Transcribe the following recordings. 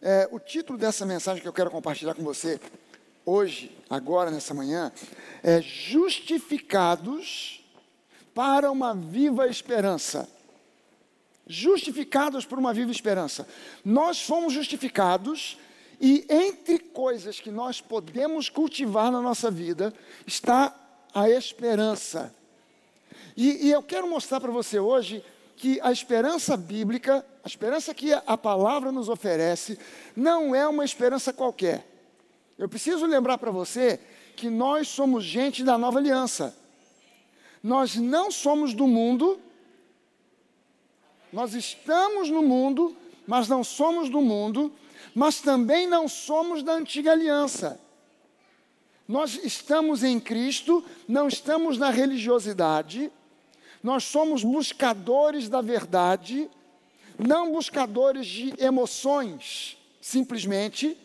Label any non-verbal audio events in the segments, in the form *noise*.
É, o título dessa mensagem que eu quero compartilhar com você hoje, agora, nessa manhã, é Justificados para uma viva esperança. Justificados por uma viva esperança. Nós fomos justificados e entre coisas que nós podemos cultivar na nossa vida está a esperança. E, e eu quero mostrar para você hoje que a esperança bíblica, a esperança que a palavra nos oferece, não é uma esperança qualquer. Eu preciso lembrar para você que nós somos gente da nova aliança. Nós não somos do mundo, nós estamos no mundo, mas não somos do mundo, mas também não somos da antiga aliança. Nós estamos em Cristo, não estamos na religiosidade, nós somos buscadores da verdade, não buscadores de emoções, simplesmente.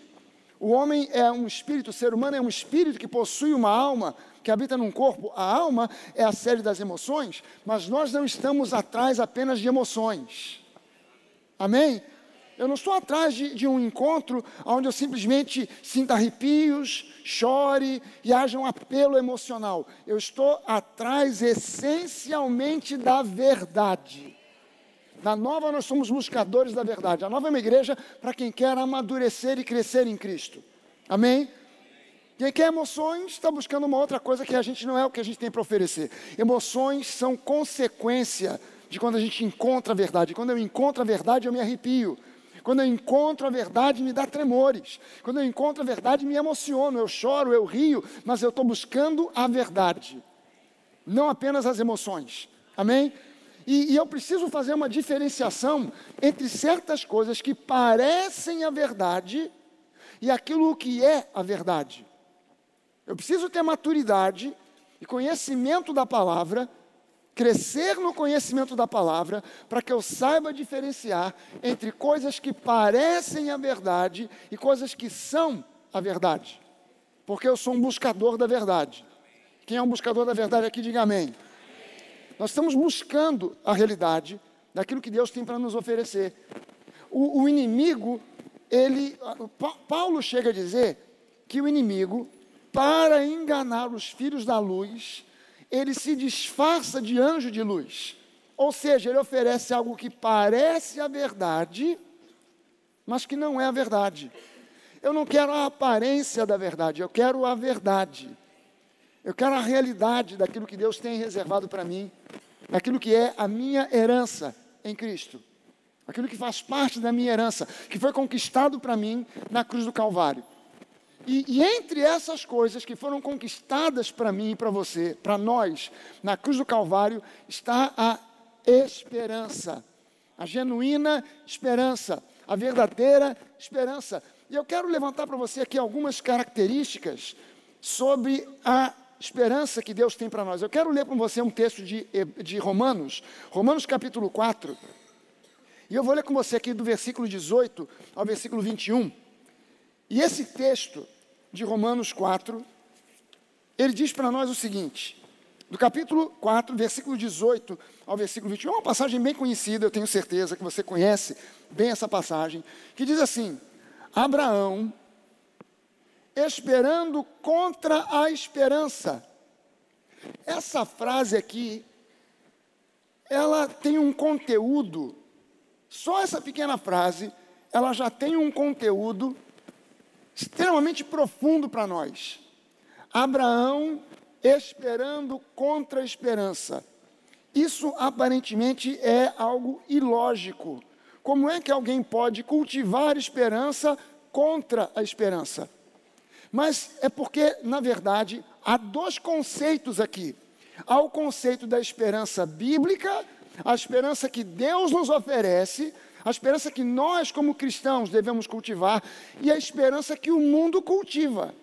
O homem é um espírito, o ser humano é um espírito que possui uma alma, que habita num corpo. A alma é a série das emoções, mas nós não estamos atrás apenas de emoções. Amém? Eu não estou atrás de, de, um encontro onde eu simplesmente sinta arrepios, chore e haja um apelo emocional. Eu estou atrás essencialmente da verdade. Na nova, nós somos buscadores da verdade. A nova é uma igreja para quem quer amadurecer e crescer em Cristo. Amém? Quem quer emoções está buscando uma outra coisa que a gente não é o que a gente tem para oferecer. Emoções são consequência de quando a gente encontra a verdade. Quando eu encontro a verdade, eu me arrepio. Quando eu encontro a verdade, me dá tremores. Quando eu encontro a verdade, me emociono. Eu choro, eu rio, mas eu estou buscando a verdade, não apenas as emoções. Amém? E, e, eu preciso fazer uma diferenciação entre certas coisas que parecem a verdade e aquilo que é a verdade. Eu preciso ter maturidade e conhecimento da palavra crescer no conhecimento da palavra, para que eu saiba diferenciar entre coisas que parecem a verdade e coisas que são a verdade. Porque eu sou um buscador da verdade. Quem é um buscador da verdade aqui, diga amém. Nós estamos buscando a realidade daquilo que Deus tem para nos oferecer. O, o inimigo, ele. Paulo chega a dizer que o inimigo, para enganar os filhos da luz, ele se disfarça de anjo de luz. Ou seja, ele oferece algo que parece a verdade, mas que não é a verdade. Eu não quero a aparência da verdade, eu quero a verdade. Eu quero a realidade daquilo que Deus tem reservado para mim, daquilo que é a minha herança em Cristo. Aquilo que faz parte da minha herança, que foi conquistado para mim na cruz do Calvário. E, e, entre essas coisas que foram conquistadas para mim e para você, para nós, na cruz do Calvário, está a esperança, a genuína esperança, a verdadeira esperança. E eu quero levantar para você aqui algumas características sobre a esperança que Deus tem para nós. Eu quero ler para você um texto de, de Romanos, Romanos capítulo 4. E eu vou ler com você aqui do versículo 18 ao versículo 21. E esse texto de Romanos 4, ele diz para nós o seguinte, do capítulo 4, versículo 18 ao versículo 21, é uma passagem bem conhecida, eu tenho certeza que você conhece bem essa passagem, que diz assim: Abraão, esperando contra a esperança. Essa frase aqui, ela tem um conteúdo, só essa pequena frase, ela já tem um conteúdo extremamente profundo para nós. Abraão esperando contra a esperança. Isso aparentemente é algo ilógico. Como é que alguém pode cultivar esperança contra a esperança? Mas é porque, na verdade, há dois conceitos aqui. Há o conceito da esperança bíblica, a esperança que Deus nos oferece, a esperança que nós, como cristãos, devemos cultivar e a esperança que o mundo cultiva.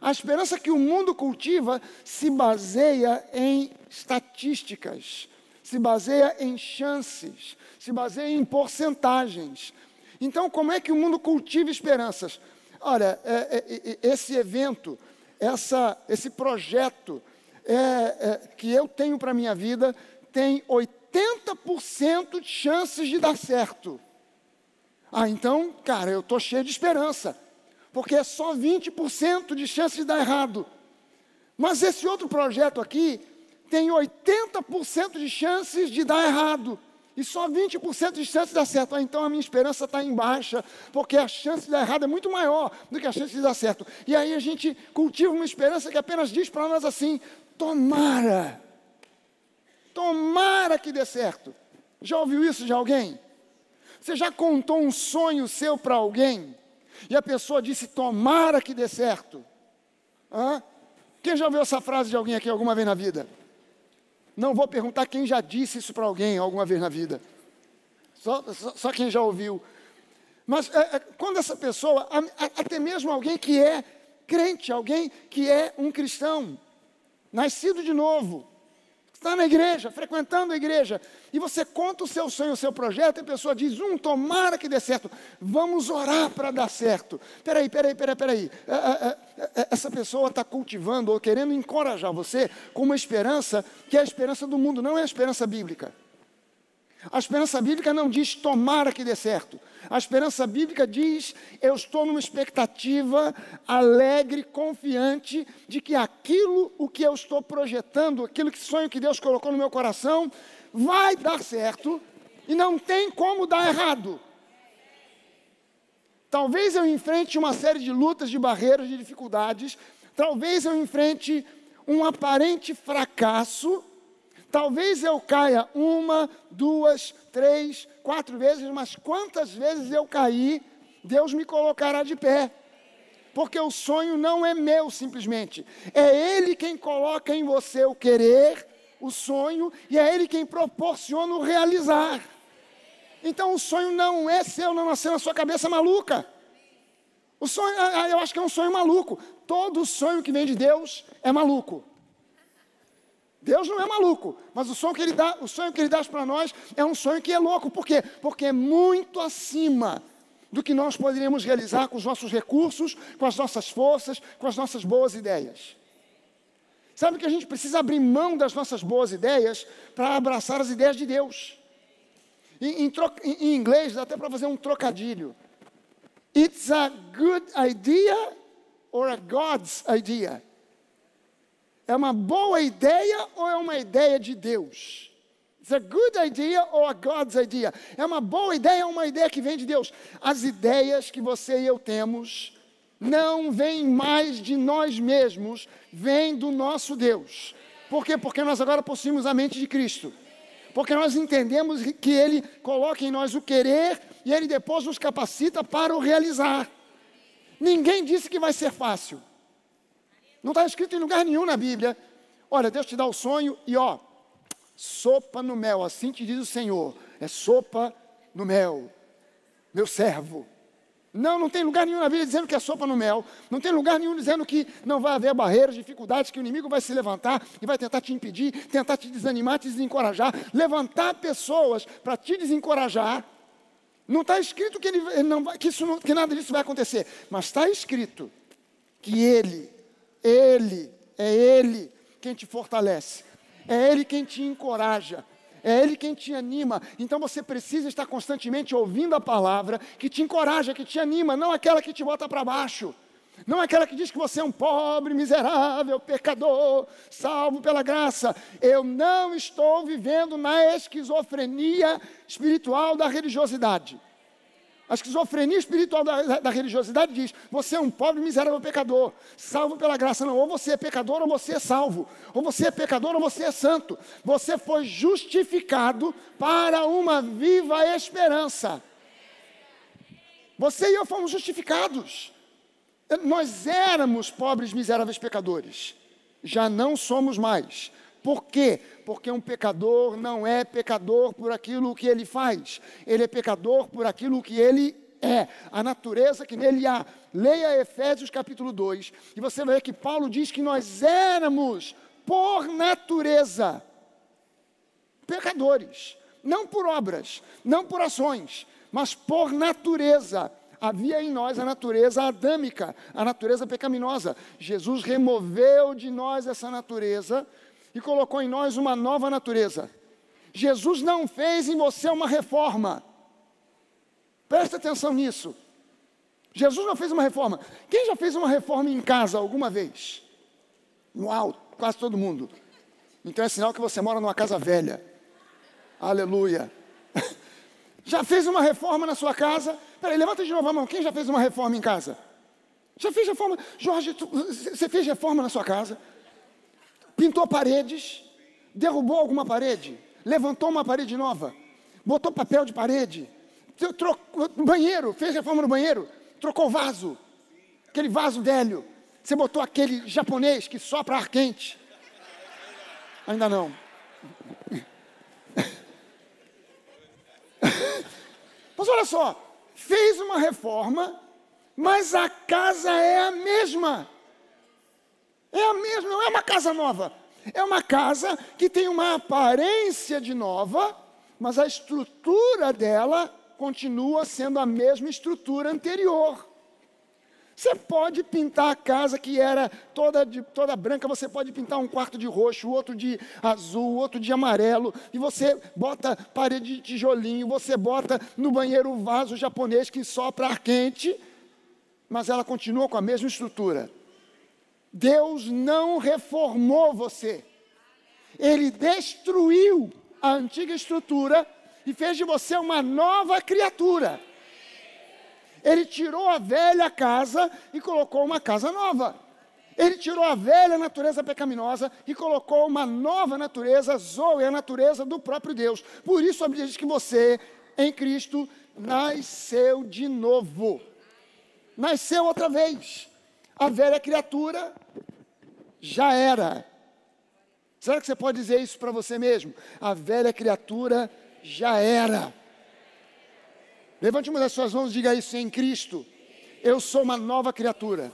A esperança que o mundo cultiva se baseia em estatísticas, se baseia em chances, se baseia em porcentagens. Então, como é que o mundo cultiva esperanças? Olha, é, é, é, esse evento, essa, esse projeto é, é, que eu tenho para a minha vida tem 80 80% de chances de dar certo. Ah, então, cara, eu estou cheio de esperança, porque é só 20% de chance de dar errado. Mas esse outro projeto aqui tem 80% de chances de dar errado. E só 20% de chance de dar certo. Ah, então a minha esperança está em baixa, porque a chance de dar errado é muito maior do que a chance de dar certo. E aí a gente cultiva uma esperança que apenas diz para nós assim: tomara, tomara que dê certo. Já ouviu isso de alguém? Você já contou um sonho seu para alguém e a pessoa disse: tomara que dê certo? Hã? Quem já ouviu essa frase de alguém aqui alguma vez na vida? Não vou perguntar quem já disse isso para alguém alguma vez na vida. Só, só, só quem já ouviu. Mas é, é, quando essa pessoa, até mesmo alguém que é crente, alguém que é um cristão, nascido de novo, está na igreja, frequentando a igreja, e você conta o seu sonho, o seu projeto, e a pessoa diz: um, tomara que dê certo, vamos orar para dar certo. Peraí, peraí, peraí, peraí. É, é, é, essa pessoa está cultivando ou querendo encorajar você com uma esperança que é a esperança do mundo, não é a esperança bíblica. A esperança bíblica não diz tomara que dê certo. A esperança bíblica diz eu estou numa expectativa alegre, confiante de que aquilo o que eu estou projetando, aquilo que sonho que Deus colocou no meu coração, vai dar certo e não tem como dar errado. Talvez eu enfrente uma série de lutas, de barreiras, de dificuldades, talvez eu enfrente um aparente fracasso, Talvez eu caia uma, duas, três, quatro vezes, mas quantas vezes eu cair, Deus me colocará de pé. Porque o sonho não é meu simplesmente, é Ele quem coloca em você o querer, o sonho, e é Ele quem proporciona o realizar. Então o sonho não é seu, não nasceu na sua cabeça maluca. O sonho, ah, ah, eu acho que é um sonho maluco. Todo sonho que vem de Deus é maluco. Deus não é maluco, mas o sonho que ele dá, o sonho que ele dá para nós é um sonho que é louco. Por quê? Porque é muito acima do que nós poderíamos realizar com os nossos recursos, com as nossas forças, com as nossas boas ideias. Sabe que a gente precisa abrir mão das nossas boas ideias para abraçar as ideias de Deus. Em, em, em inglês dá até para fazer um trocadilho. It's a good idea or a God's idea. É uma boa ideia ou é uma ideia de Deus? It's a good idea or a God's idea? É uma boa ideia ou uma ideia que vem de Deus? As ideias que você e eu temos não vêm mais de nós mesmos, vêm do nosso Deus. Por quê? Porque nós agora possuímos a mente de Cristo. Porque nós entendemos que Ele coloca em nós o querer e Ele depois nos capacita para o realizar. Ninguém disse que vai ser fácil. Não está escrito em lugar nenhum na Bíblia. Olha, Deus te dá o sonho e ó, sopa no mel, assim te diz o Senhor. É sopa no mel, meu servo. Não, não tem lugar nenhum na Bíblia dizendo que é sopa no mel. Não tem lugar nenhum dizendo que não vai haver barreiras, dificuldades, que o inimigo vai se levantar e vai tentar te impedir, tentar te desanimar, te desencorajar, levantar pessoas para te desencorajar. Não está escrito que, ele, não, que, isso, que nada disso vai acontecer, mas está escrito que ele ele, é Ele quem te fortalece, é Ele quem te encoraja, é Ele quem te anima. Então você precisa estar constantemente ouvindo a palavra que te encoraja, que te anima, não aquela que te bota para baixo. Não aquela que diz que você é um pobre, miserável, pecador, salvo pela graça. Eu não estou vivendo na esquizofrenia espiritual da religiosidade. A esquizofrenia espiritual da, da, da, religiosidade diz: você é um pobre, miserável pecador, salvo pela graça. Não, ou você é pecador ou você é salvo. Ou você é pecador ou você é santo. Você foi justificado para uma viva esperança. Você e eu fomos justificados. Nós éramos pobres, miseráveis pecadores. Já não somos mais. Por quê? Porque um pecador não é pecador por aquilo que ele faz, ele é pecador por aquilo que ele é, a natureza que nele há. Leia Efésios capítulo 2, e você vai ver que Paulo diz que nós éramos, por natureza, pecadores, não por obras, não por ações, mas por natureza. Havia em nós a natureza adâmica, a natureza pecaminosa. Jesus removeu de nós essa natureza e colocou em nós uma nova natureza. Jesus não fez em você uma reforma. Presta atenção nisso. Jesus não fez uma reforma. Quem já fez uma reforma em casa alguma vez? Uau, quase todo mundo. Então é sinal que você mora numa casa velha. Aleluia. *laughs* Já fez uma reforma na sua casa? Peraí, levanta de novo a mão. Quem já fez uma reforma em casa? Já fez reforma? Jorge, você fez reforma na sua casa? Pintou paredes? Derrubou alguma parede? Levantou uma parede nova? Botou papel de parede? Trocou, banheiro? Fez reforma no banheiro? Trocou vaso? Aquele vaso velho? Você botou aquele japonês que sopra ar quente? Ainda não. *laughs* Mas olha só, fez uma reforma, mas a casa é a mesma. É a mesma, não é uma casa nova. É uma casa que tem uma aparência de nova, mas a estrutura dela continua sendo a mesma estrutura anterior. Você pode pintar a casa que era toda, de, toda branca, você pode pintar um quarto de roxo, outro de azul, outro de amarelo, e você bota parede de tijolinho, você bota no banheiro o vaso japonês que sopra ar quente, mas ela continua com a mesma estrutura. Deus não reformou você. Ele destruiu a antiga estrutura e fez de você uma nova criatura. Ele tirou a velha casa e colocou uma casa nova. Ele tirou a velha natureza pecaminosa e colocou uma nova natureza, Zoe, a natureza do próprio Deus. Por isso a Bíblia diz que você, em Cristo, nasceu de novo. Nasceu outra vez. A velha criatura já era. Será que você pode dizer isso para você mesmo? A velha criatura já era. Levante uma das suas mãos e diga isso em Cristo. Eu sou uma nova criatura.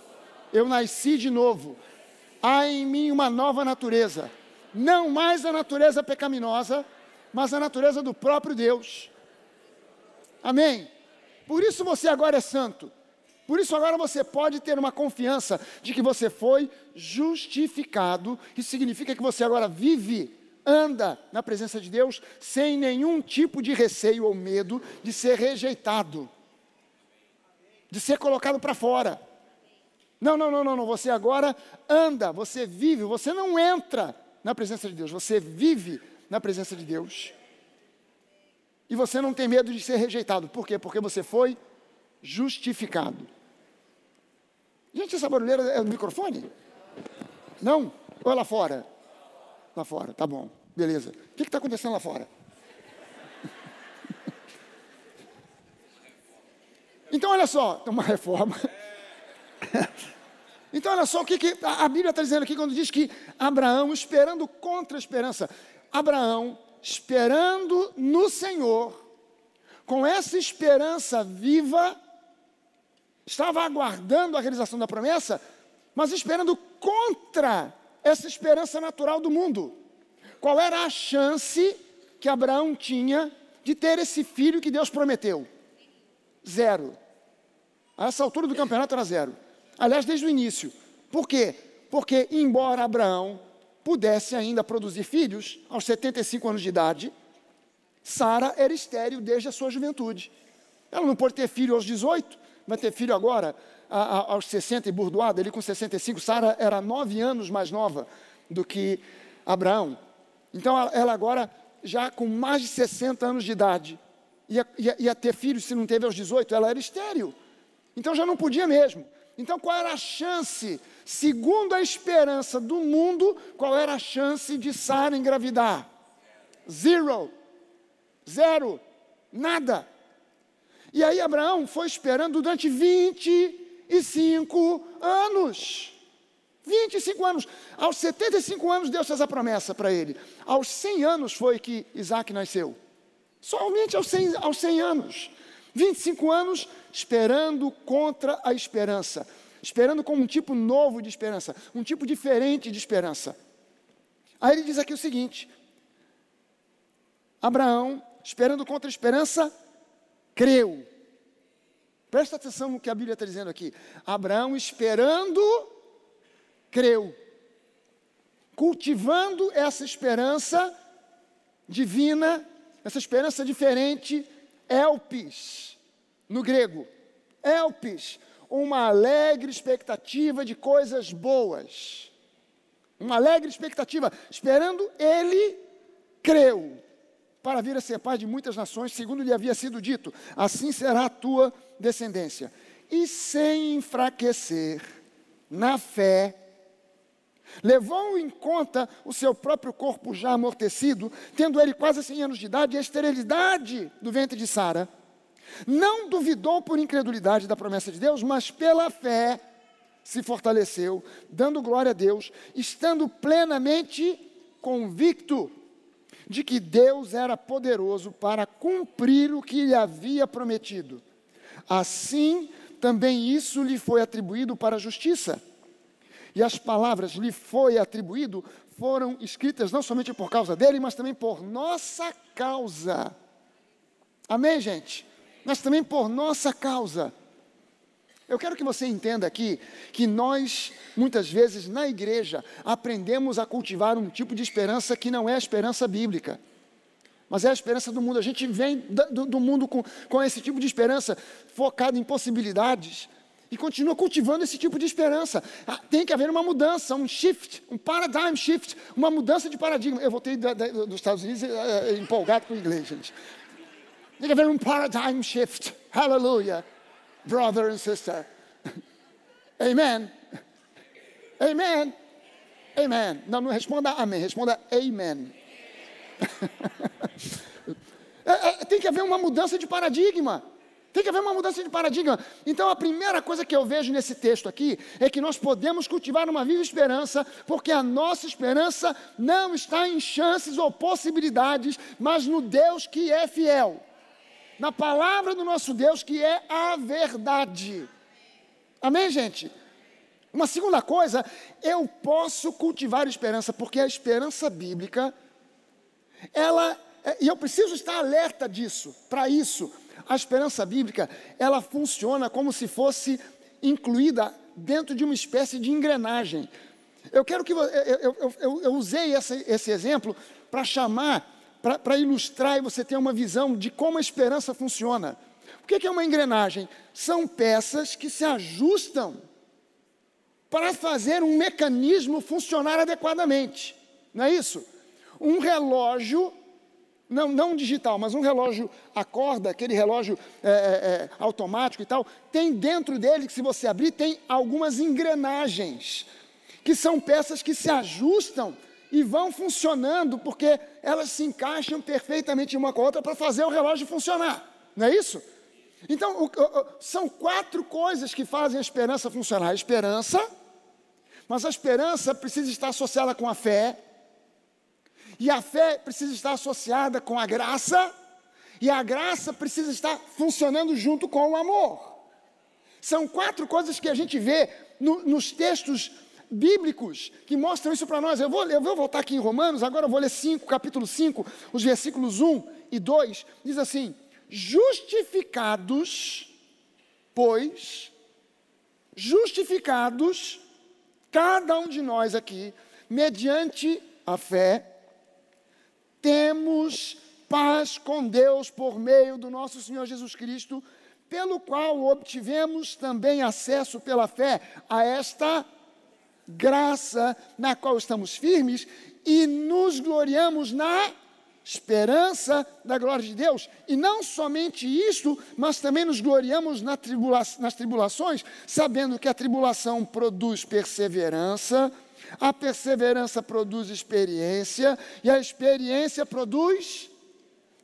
Eu nasci de novo. Há em mim uma nova natureza. Não mais a natureza pecaminosa, mas a natureza do próprio Deus. Amém? Por isso você agora é santo. Por isso agora você pode ter uma confiança de que você foi justificado. Isso significa que você agora vive anda na presença de Deus sem nenhum tipo de receio ou medo de ser rejeitado, de ser colocado para fora. Não, não, não, não, não, você agora anda, você vive, você não entra na presença de Deus, você vive na presença de Deus. E você não tem medo de ser rejeitado. Por quê? Porque você foi justificado. Gente, essa barulheira é o microfone? Não? Ou é lá fora? Lá fora, tá bom, beleza. O que está acontecendo lá fora? Então, olha só, uma reforma. *laughs* Então, olha só o que, que a Bíblia está dizendo aqui quando diz que Abraão, esperando contra a esperança, Abraão, esperando no Senhor, com essa esperança viva, estava aguardando a realização da promessa, mas esperando contra essa esperança natural do mundo. Qual era a chance que Abraão tinha de ter esse filho que Deus prometeu? Zero. A essa altura do campeonato era zero. Aliás, desde o início. Por quê? Porque, embora Abraão pudesse ainda produzir filhos aos 75 anos de idade, Sara era estéril desde a sua juventude. Ela não pode ter filho aos 18, vai ter filho agora a, a, aos 60 e burdoado, ele com 65, Sara era nove anos mais nova do que Abraão. Então ela agora, já com mais de 60 anos de idade, ia, ia, ia ter filhos, se não teve aos 18, ela era estéril. Então já não podia mesmo. Então qual era a chance, segundo a esperança do mundo, qual era a chance de Sara engravidar? Zero. Zero. Nada. E aí Abraão foi esperando durante 20 25 anos. 25 anos. Aos 75 anos, Deus fez a promessa para ele. Aos 100 anos foi que Isaac nasceu. Somente aos 100, aos 100 anos. 25 anos esperando contra a esperança. Esperando com um tipo novo de esperança. Um tipo diferente de esperança. Aí ele diz aqui o seguinte: Abraão, esperando contra a esperança, creu Presta atenção no que a Bíblia está dizendo aqui. Abraão, esperando, creu. Cultivando essa esperança divina, essa esperança diferente, elpis. no grego. Elpis, uma alegre expectativa de coisas boas. Uma alegre expectativa, esperando ele creu para vir a ser pai de muitas nações, segundo lhe havia sido dito: assim será a tua descendência. E sem enfraquecer na fé, levou em conta o seu próprio corpo já amortecido, tendo ele quase 100 anos de idade, e a esterilidade do ventre de Sara. Não duvidou por incredulidade da promessa de Deus, mas pela fé se fortaleceu, dando glória a Deus, estando plenamente convicto de que Deus era poderoso para cumprir o que lhe havia prometido. Assim, também isso lhe foi atribuído para a justiça. E as palavras lhe foi atribuído foram escritas não somente por causa dele, mas também por nossa causa. Amém, gente? Mas também por nossa causa. Eu quero que você entenda aqui que nós, muitas vezes, na igreja, aprendemos a cultivar um tipo de esperança que não é a esperança bíblica, mas é a esperança do mundo. A gente vem do, do mundo com, com esse tipo de esperança, focado em possibilidades, e continua cultivando esse tipo de esperança. Ah, tem que haver uma mudança, um shift, um paradigm shift, uma mudança de paradigma. Eu voltei da, da, dos Estados Unidos uh, empolgado com o inglês, gente. Tem que haver um paradigm shift. Hallelujah brother and sister. Amen. Amen. Amen. Não, não responda amém, responda amen. *laughs* é, é, tem que haver uma mudança de paradigma. Tem que haver uma mudança de paradigma. Então, a primeira coisa que eu vejo nesse texto aqui é que nós podemos cultivar uma viva esperança, porque a nossa esperança não está em chances ou possibilidades, mas no Deus que é fiel na palavra do nosso Deus, que é a verdade. Amém, gente? Uma segunda coisa, eu posso cultivar esperança, porque a esperança bíblica, ela, é, e eu preciso estar alerta disso, para isso. A esperança bíblica, ela funciona como se fosse incluída dentro de uma espécie de engrenagem. Eu quero que eu, eu, eu, eu usei esse, esse exemplo para chamar para ilustrar e você ter uma visão de como a esperança funciona. O que é uma engrenagem? São peças que se ajustam para fazer um mecanismo funcionar adequadamente. Não é isso? Um relógio, não, não digital, mas um relógio a corda, aquele relógio é, é, é automático e tal, tem dentro dele, que se você abrir, tem algumas engrenagens, que são peças que se ajustam e vão funcionando porque elas se encaixam perfeitamente uma com a outra para fazer o relógio funcionar. Não é isso? Então, o, o, são quatro coisas que fazem a esperança funcionar: a esperança, mas a esperança precisa estar associada com a fé, e a fé precisa estar associada com a graça, e a graça precisa estar funcionando junto com o amor. São quatro coisas que a gente vê no, nos textos bíblicos que mostram isso para nós. Eu vou, eu vou voltar aqui em Romanos, agora eu vou ler 5, capítulo 5, os versículos 1 e 2. Diz assim: Justificados, pois, justificados, cada um de nós aqui, mediante a fé, temos paz com Deus por meio do nosso Senhor Jesus Cristo, pelo qual obtivemos também acesso pela fé a esta graça na qual estamos firmes e nos gloriamos na esperança da glória de Deus. E não somente isto, mas também nos gloriamos na tribula nas tribulações, sabendo que a tribulação produz perseverança, a perseverança produz experiência, e a experiência produz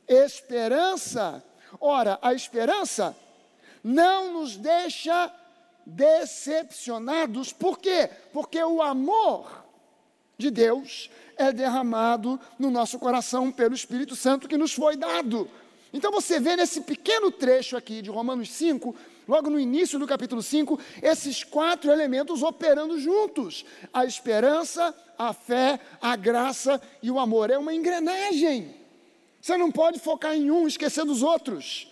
esperança. Ora, a esperança não nos deixa decepcionados. Por quê? Porque o amor de Deus é derramado no nosso coração pelo Espírito Santo que nos foi dado. Então você vê nesse pequeno trecho aqui de Romanos 5, logo no início do capítulo 5, esses quatro elementos operando juntos: a esperança, a fé, a graça e o amor. É uma engrenagem. Você não pode focar em um, esquecer dos outros.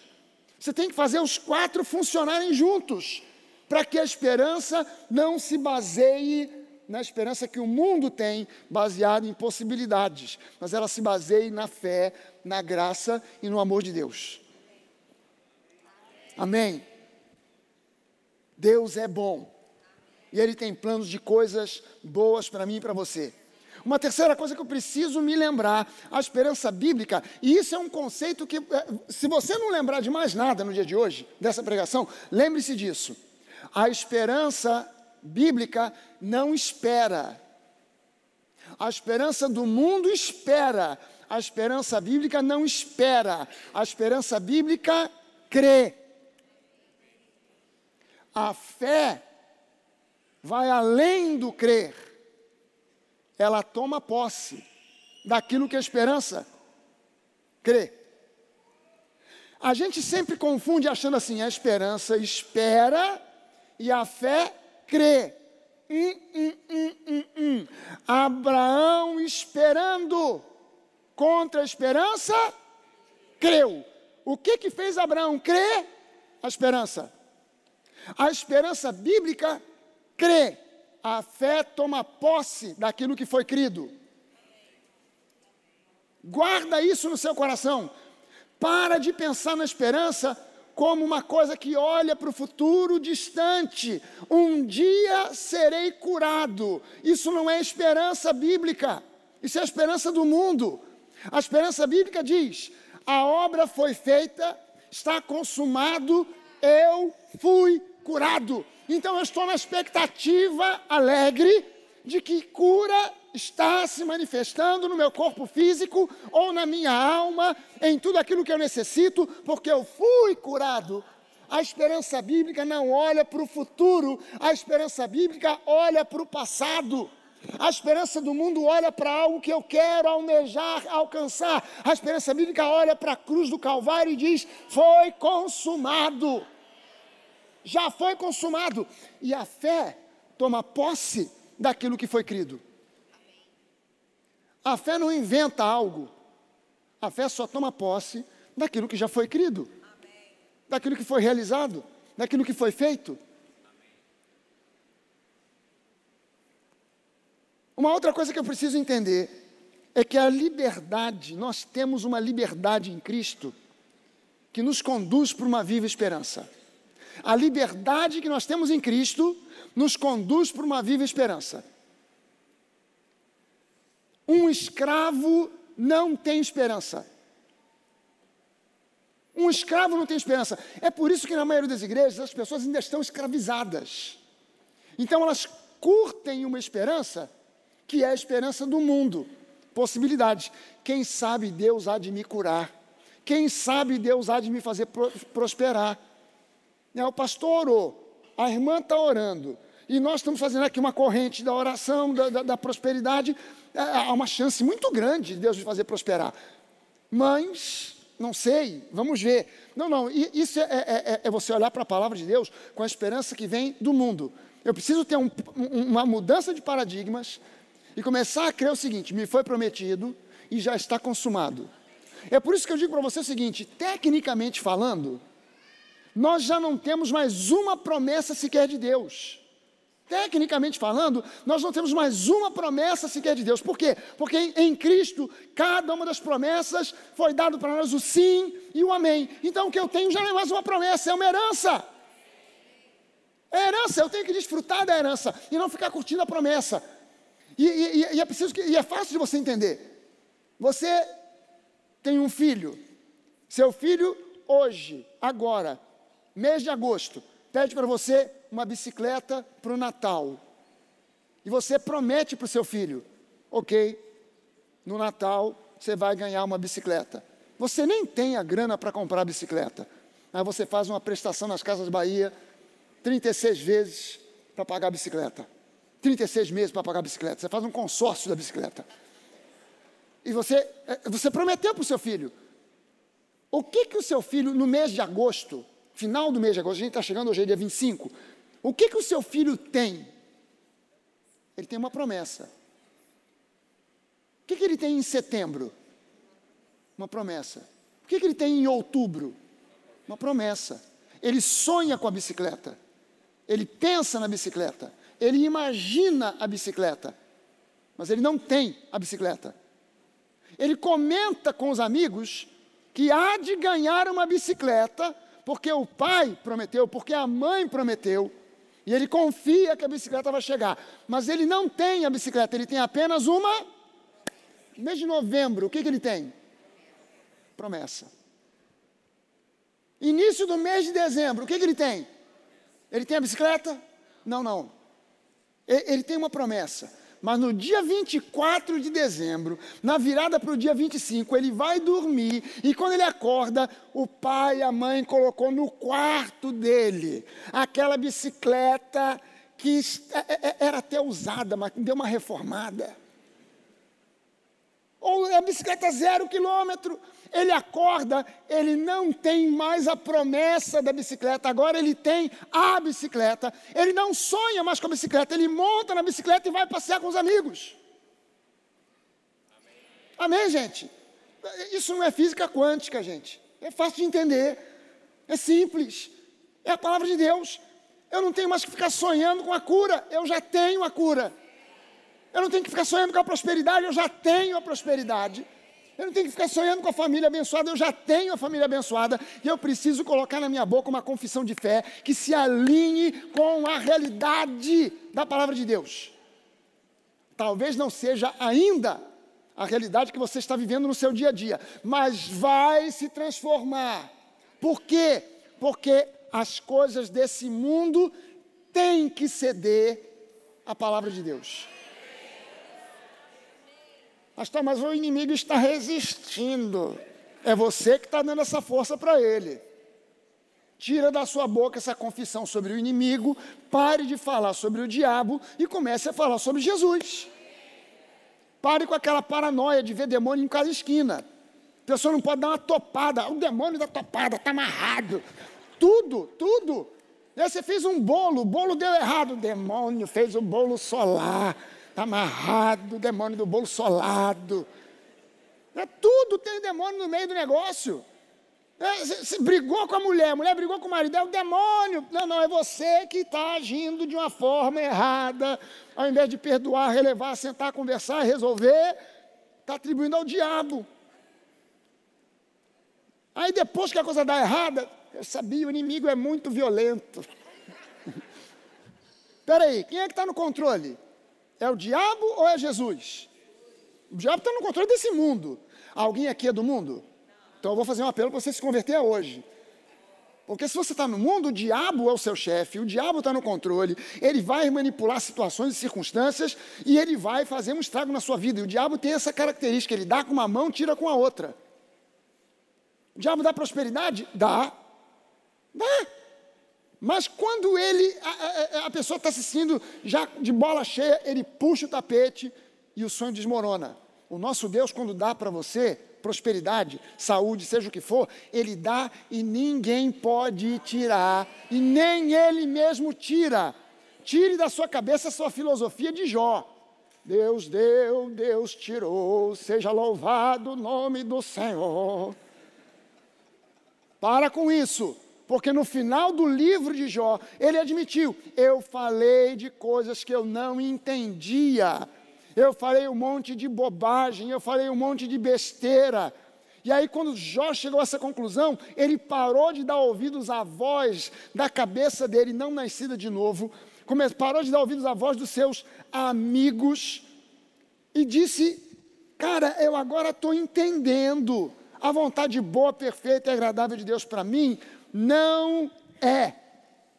Você tem que fazer os quatro funcionarem juntos para que a esperança não se baseie na esperança que o mundo tem, baseada em possibilidades, mas ela se baseie na fé, na graça e no amor de Deus. Amém? Deus é bom. E Ele tem planos de coisas boas para mim e para você. Uma terceira coisa que eu preciso me lembrar, a esperança bíblica, e isso é um conceito que, eh, se você não lembrar de mais nada no dia de hoje, dessa pregação, lembre-se disso. A esperança bíblica não espera. A esperança do mundo espera. A esperança bíblica não espera. A esperança bíblica crê. A fé vai além do crer. Ela toma posse daquilo que a esperança crê. A gente sempre confunde achando assim: a esperança espera e a fé crê. Hum, hum, hum, hum, hum. Abraão esperando contra a esperança, creu. O que que fez Abraão crer? A esperança. A esperança bíblica crê. A fé toma posse daquilo que foi crido. Guarda isso no seu coração. Para de pensar na esperança como uma coisa que olha para o futuro distante. Um dia serei curado. Isso não é esperança bíblica. Isso é a esperança do mundo. A esperança bíblica diz: a obra foi feita, está consumado, eu fui curado. Então eu estou na expectativa alegre de que cura está se manifestando no meu corpo físico ou na minha alma, em tudo aquilo que eu necessito, porque eu fui curado. A esperança bíblica não olha para o futuro, a esperança bíblica olha para o passado. A esperança do mundo olha para algo que eu quero almejar, alcançar. A esperança bíblica olha para a cruz do Calvário e diz: Foi consumado já foi consumado. E a fé toma posse daquilo que foi crido. A fé não inventa algo. A fé só toma posse daquilo que já foi crido, daquilo que foi realizado, daquilo que foi feito. Uma outra coisa que eu preciso entender é que a liberdade, nós temos uma liberdade em Cristo que nos conduz para uma viva esperança. A liberdade que nós temos em Cristo nos conduz para uma viva esperança. Um escravo não tem esperança. Um escravo não tem esperança. É por isso que na maioria das igrejas as pessoas ainda estão escravizadas. Então elas curtem uma esperança que é a esperança do mundo. Possibilidades. Quem sabe Deus há de me curar. Quem sabe Deus há de me fazer prosperar. Né, o pastor orou, a irmã está orando, e nós estamos fazendo aqui uma corrente da oração, da, da, da prosperidade. É, há uma chance muito grande de Deus me fazer prosperar. Mas, não sei, vamos ver. Não, não, isso é, é, é, é você olhar para a palavra de Deus com a esperança que vem do mundo. Eu preciso ter um, uma mudança de paradigmas e começar a crer o seguinte: me foi prometido e já está consumado. É por isso que eu digo para você o seguinte: tecnicamente falando, nós já não temos mais uma promessa sequer de Deus. Tecnicamente falando, nós não temos mais uma promessa sequer de Deus. Por quê? Porque em, Cristo, cada uma das promessas foi dado para nós o sim e o amém. Então o que eu tenho já não é mais uma promessa, é uma herança. É herança, eu tenho que desfrutar da herança e não ficar curtindo a promessa. E, e, e é preciso que, e é fácil de você entender. Você tem um filho, seu filho hoje, agora, mês de agosto, pede para você uma bicicleta para o Natal. E você promete para o seu filho: ok, no Natal você vai ganhar uma bicicleta. Você nem tem a grana para comprar a bicicleta. Aí você faz uma prestação nas Casas Bahia, 36 vezes para pagar a bicicleta. 36 meses para pagar a bicicleta. Você faz um consórcio da bicicleta. E você, eh, você prometeu para o seu filho. O que, que o seu filho, no mês de agosto, final do mês de agosto, a gente está chegando hoje, dia 25. O que, que o seu filho tem? Ele tem uma promessa. O que, que ele tem em setembro? Uma promessa. O que, que ele tem em outubro? Uma promessa. Ele sonha com a bicicleta. Ele pensa na bicicleta. Ele imagina a bicicleta. Mas ele não tem a bicicleta. Ele comenta com os amigos que há de ganhar uma bicicleta porque o pai prometeu, porque a mãe prometeu. E ele confia que a bicicleta vai chegar. Mas ele não tem a bicicleta, ele tem apenas uma. Mês de novembro, o que, que ele tem? Promessa. Início do mês de dezembro, o que, que ele tem? Ele tem a bicicleta? Não, não. Ele tem uma promessa. Mas no dia 24 de dezembro, na virada para o dia 25, ele vai dormir e quando ele acorda, o pai e a mãe colocou no quarto dele aquela bicicleta que é, é, era até usada, mas deu uma reformada. Ou a bicicleta zero quilômetro. Ele acorda, ele não tem mais a promessa da bicicleta, agora ele tem a bicicleta. Ele não sonha mais com a bicicleta, ele monta na bicicleta e vai passear com os amigos. Amém, Amém gente? Isso não é física quântica, gente. É fácil de entender. É simples. É a palavra de Deus. Eu não tenho mais que ficar sonhando com a cura, eu já tenho a cura. Eu não tenho que ficar sonhando com a prosperidade, eu já tenho a prosperidade. Eu não tenho que ficar sonhando com a família abençoada, eu já tenho a família abençoada e eu preciso colocar na minha boca uma confissão de fé que se alinhe com a realidade da palavra de Deus. Talvez não seja ainda a realidade que você está vivendo no seu dia a dia, mas vai se transformar. Por quê? Porque as coisas desse mundo têm que ceder à palavra de Deus. Pastor, mas o inimigo está resistindo. É você que está dando essa força para ele. Tira da sua boca essa confissão sobre o inimigo, pare de falar sobre o diabo e comece a falar sobre Jesus. Pare com aquela paranoia de ver demônio em cada esquina. A pessoa não pode dar uma topada. O demônio da topada está amarrado. Tudo, tudo. Aí você fez um bolo, o bolo deu errado. O demônio fez o bolo solar está amarrado, demônio do bolo solado. É, tudo tem demônio no meio do negócio. É, você brigou com a mulher, a mulher brigou com o marido, é o demônio. Não, não, é você que está agindo de uma forma errada. Ao invés de perdoar, relevar, sentar, conversar, resolver, está atribuindo ao diabo. Aí depois que a coisa dá errada, eu sabia, o inimigo é muito violento. *laughs* Espera aí, quem é que está no controle? É o diabo ou é Jesus? O diabo está no controle desse mundo. Alguém aqui é do mundo? Então eu vou fazer um apelo para você se converter hoje. Porque se você está no mundo, o diabo é o seu chefe, o diabo está no controle, ele vai manipular situações e circunstâncias e ele vai fazer um estrago na sua vida. E o diabo tem essa característica, ele dá com uma mão, tira com a outra. O diabo dá prosperidade? Dá. Dá. Mas quando ele, a, a, a pessoa está se sentindo já de bola cheia, ele puxa o tapete e o sonho desmorona. O nosso Deus, quando dá para você prosperidade, saúde, seja o que for, ele dá e ninguém pode tirar, e nem ele mesmo tira. Tire da sua cabeça a sua filosofia de Jó. Deus deu, Deus tirou, seja louvado o nome do Senhor. Para com isso. Porque no final do livro de Jó, ele admitiu: eu falei de coisas que eu não entendia. Eu falei um monte de bobagem, eu falei um monte de besteira. E aí, quando Jó chegou a essa conclusão, ele parou de dar ouvidos à voz da cabeça dele, não nascida de novo, parou de dar ouvidos à voz dos seus amigos e disse: Cara, eu agora estou entendendo a vontade boa, perfeita e agradável de Deus para mim, não é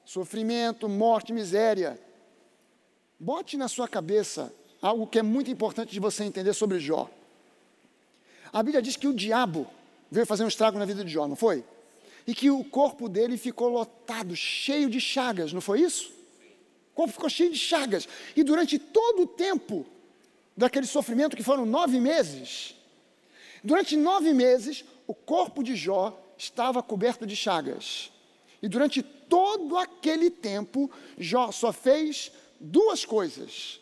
sofrimento, morte, miséria. Bote na sua cabeça algo que é muito importante de você entender sobre Jó. A Bíblia diz que o diabo veio fazer um estrago na vida de Jó, não foi? E que o corpo dele ficou lotado, cheio de chagas, não foi isso? O corpo ficou cheio de chagas. E durante todo o tempo daquele sofrimento, que foram nove meses, durante nove meses, o corpo de Jó estava coberto de chagas. E durante todo aquele tempo, Jó só fez duas coisas: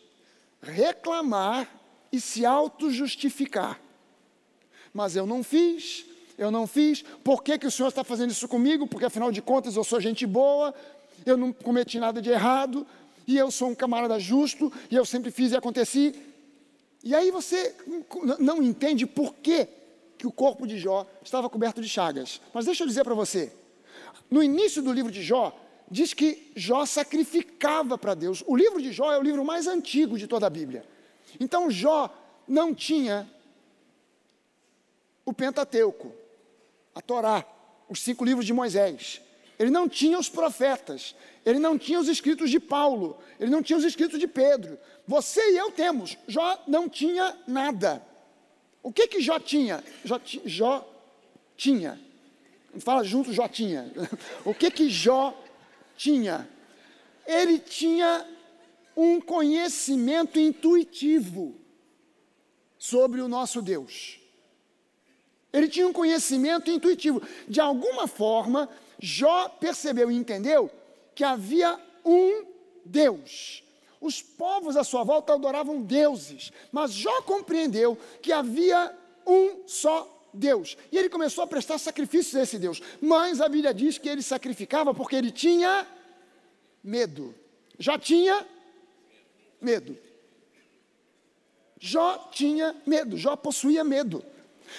reclamar e se auto-justificar. Mas eu não fiz, eu não fiz, por que, que o Senhor está fazendo isso comigo? Porque afinal de contas eu sou gente boa, eu não cometi nada de errado, e eu sou um camarada justo, e eu sempre fiz e aconteci. E aí você não entende por que que o corpo de Jó estava coberto de chagas. Mas deixa eu dizer para você: No início do livro de Jó, diz que Jó sacrificava para Deus. O livro de Jó é o livro mais antigo de toda a Bíblia. Então Jó não tinha o Pentateuco, a Torá, os cinco livros de Moisés. Ele não tinha os profetas, ele não tinha os escritos de Paulo, ele não tinha os escritos de Pedro. Você e eu temos. Jó não tinha nada. O que que Jó tinha? Jó, Jó tinha. Fala junto, Jó tinha. *laughs* O que que Jó tinha? Ele tinha um conhecimento intuitivo sobre o nosso Deus. Ele tinha um conhecimento intuitivo. De alguma forma, Jó percebeu e entendeu que havia um Deus. Os povos à sua volta adoravam deuses, mas Jó compreendeu que havia um só Deus. E ele começou a prestar sacrifícios a esse Deus. Mas a Bíblia diz que ele sacrificava porque ele tinha medo. Já tinha medo. Jó tinha medo, Jó possuía medo.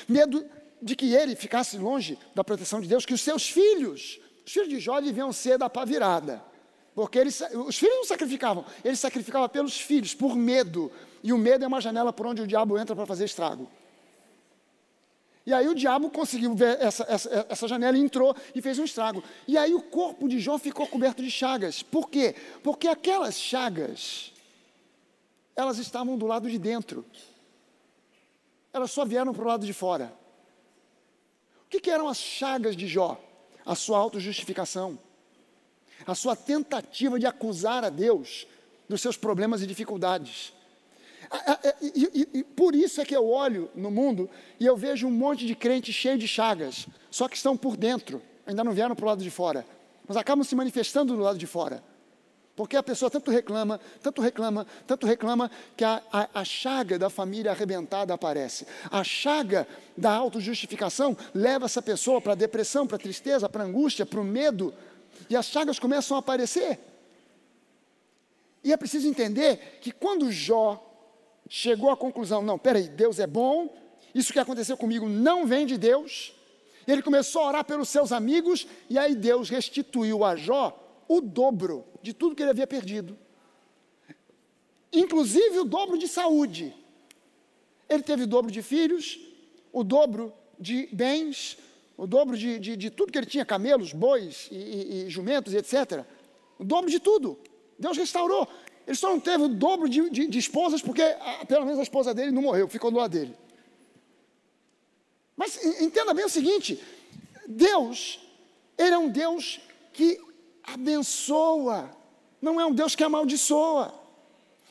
Medo de que ele ficasse longe da proteção de Deus, que os seus filhos, os filhos de Jó deviam ser da pá virada. Porque eles, os filhos não sacrificavam, ele sacrificava pelos filhos, por medo. E o medo é uma janela por onde o diabo entra para fazer estrago. E aí o diabo conseguiu ver essa, essa, essa janela, entrou e fez um estrago. E aí o corpo de Jó ficou coberto de chagas. Por quê? Porque aquelas chagas, elas estavam do lado de dentro. Elas só vieram para o lado de fora que, que eram as chagas de Jó? A sua autojustificação, a sua tentativa de acusar a Deus dos seus problemas e dificuldades. E, e, e, por isso é que eu olho no mundo e eu vejo um monte de crentes cheio de chagas, só que estão por dentro, ainda não vieram para o lado de fora, mas acabam se manifestando do lado de fora. Porque a pessoa tanto reclama, tanto reclama, tanto reclama, que a, a, a chaga da família arrebentada aparece. A chaga da autojustificação leva essa pessoa para a depressão, para a tristeza, para a angústia, para o medo. E as chagas começam a aparecer. E é preciso entender que quando Jó chegou à conclusão: não, peraí, Deus é bom, isso que aconteceu comigo não vem de Deus. Ele começou a orar pelos seus amigos, e aí Deus restituiu a Jó o dobro de tudo que ele havia perdido, inclusive o dobro de saúde. Ele teve o dobro de filhos, o dobro de bens, o dobro de, de, de tudo que ele tinha, camelos, bois e, e, e, jumentos, etc. O dobro de tudo. Deus restaurou. Ele só não teve o dobro de, de, de esposas, porque a, pelo menos a esposa dele não morreu, ficou do lado dele. Mas entenda bem o seguinte: Deus, Ele é um Deus que abençoa, não é um Deus que amaldiçoa.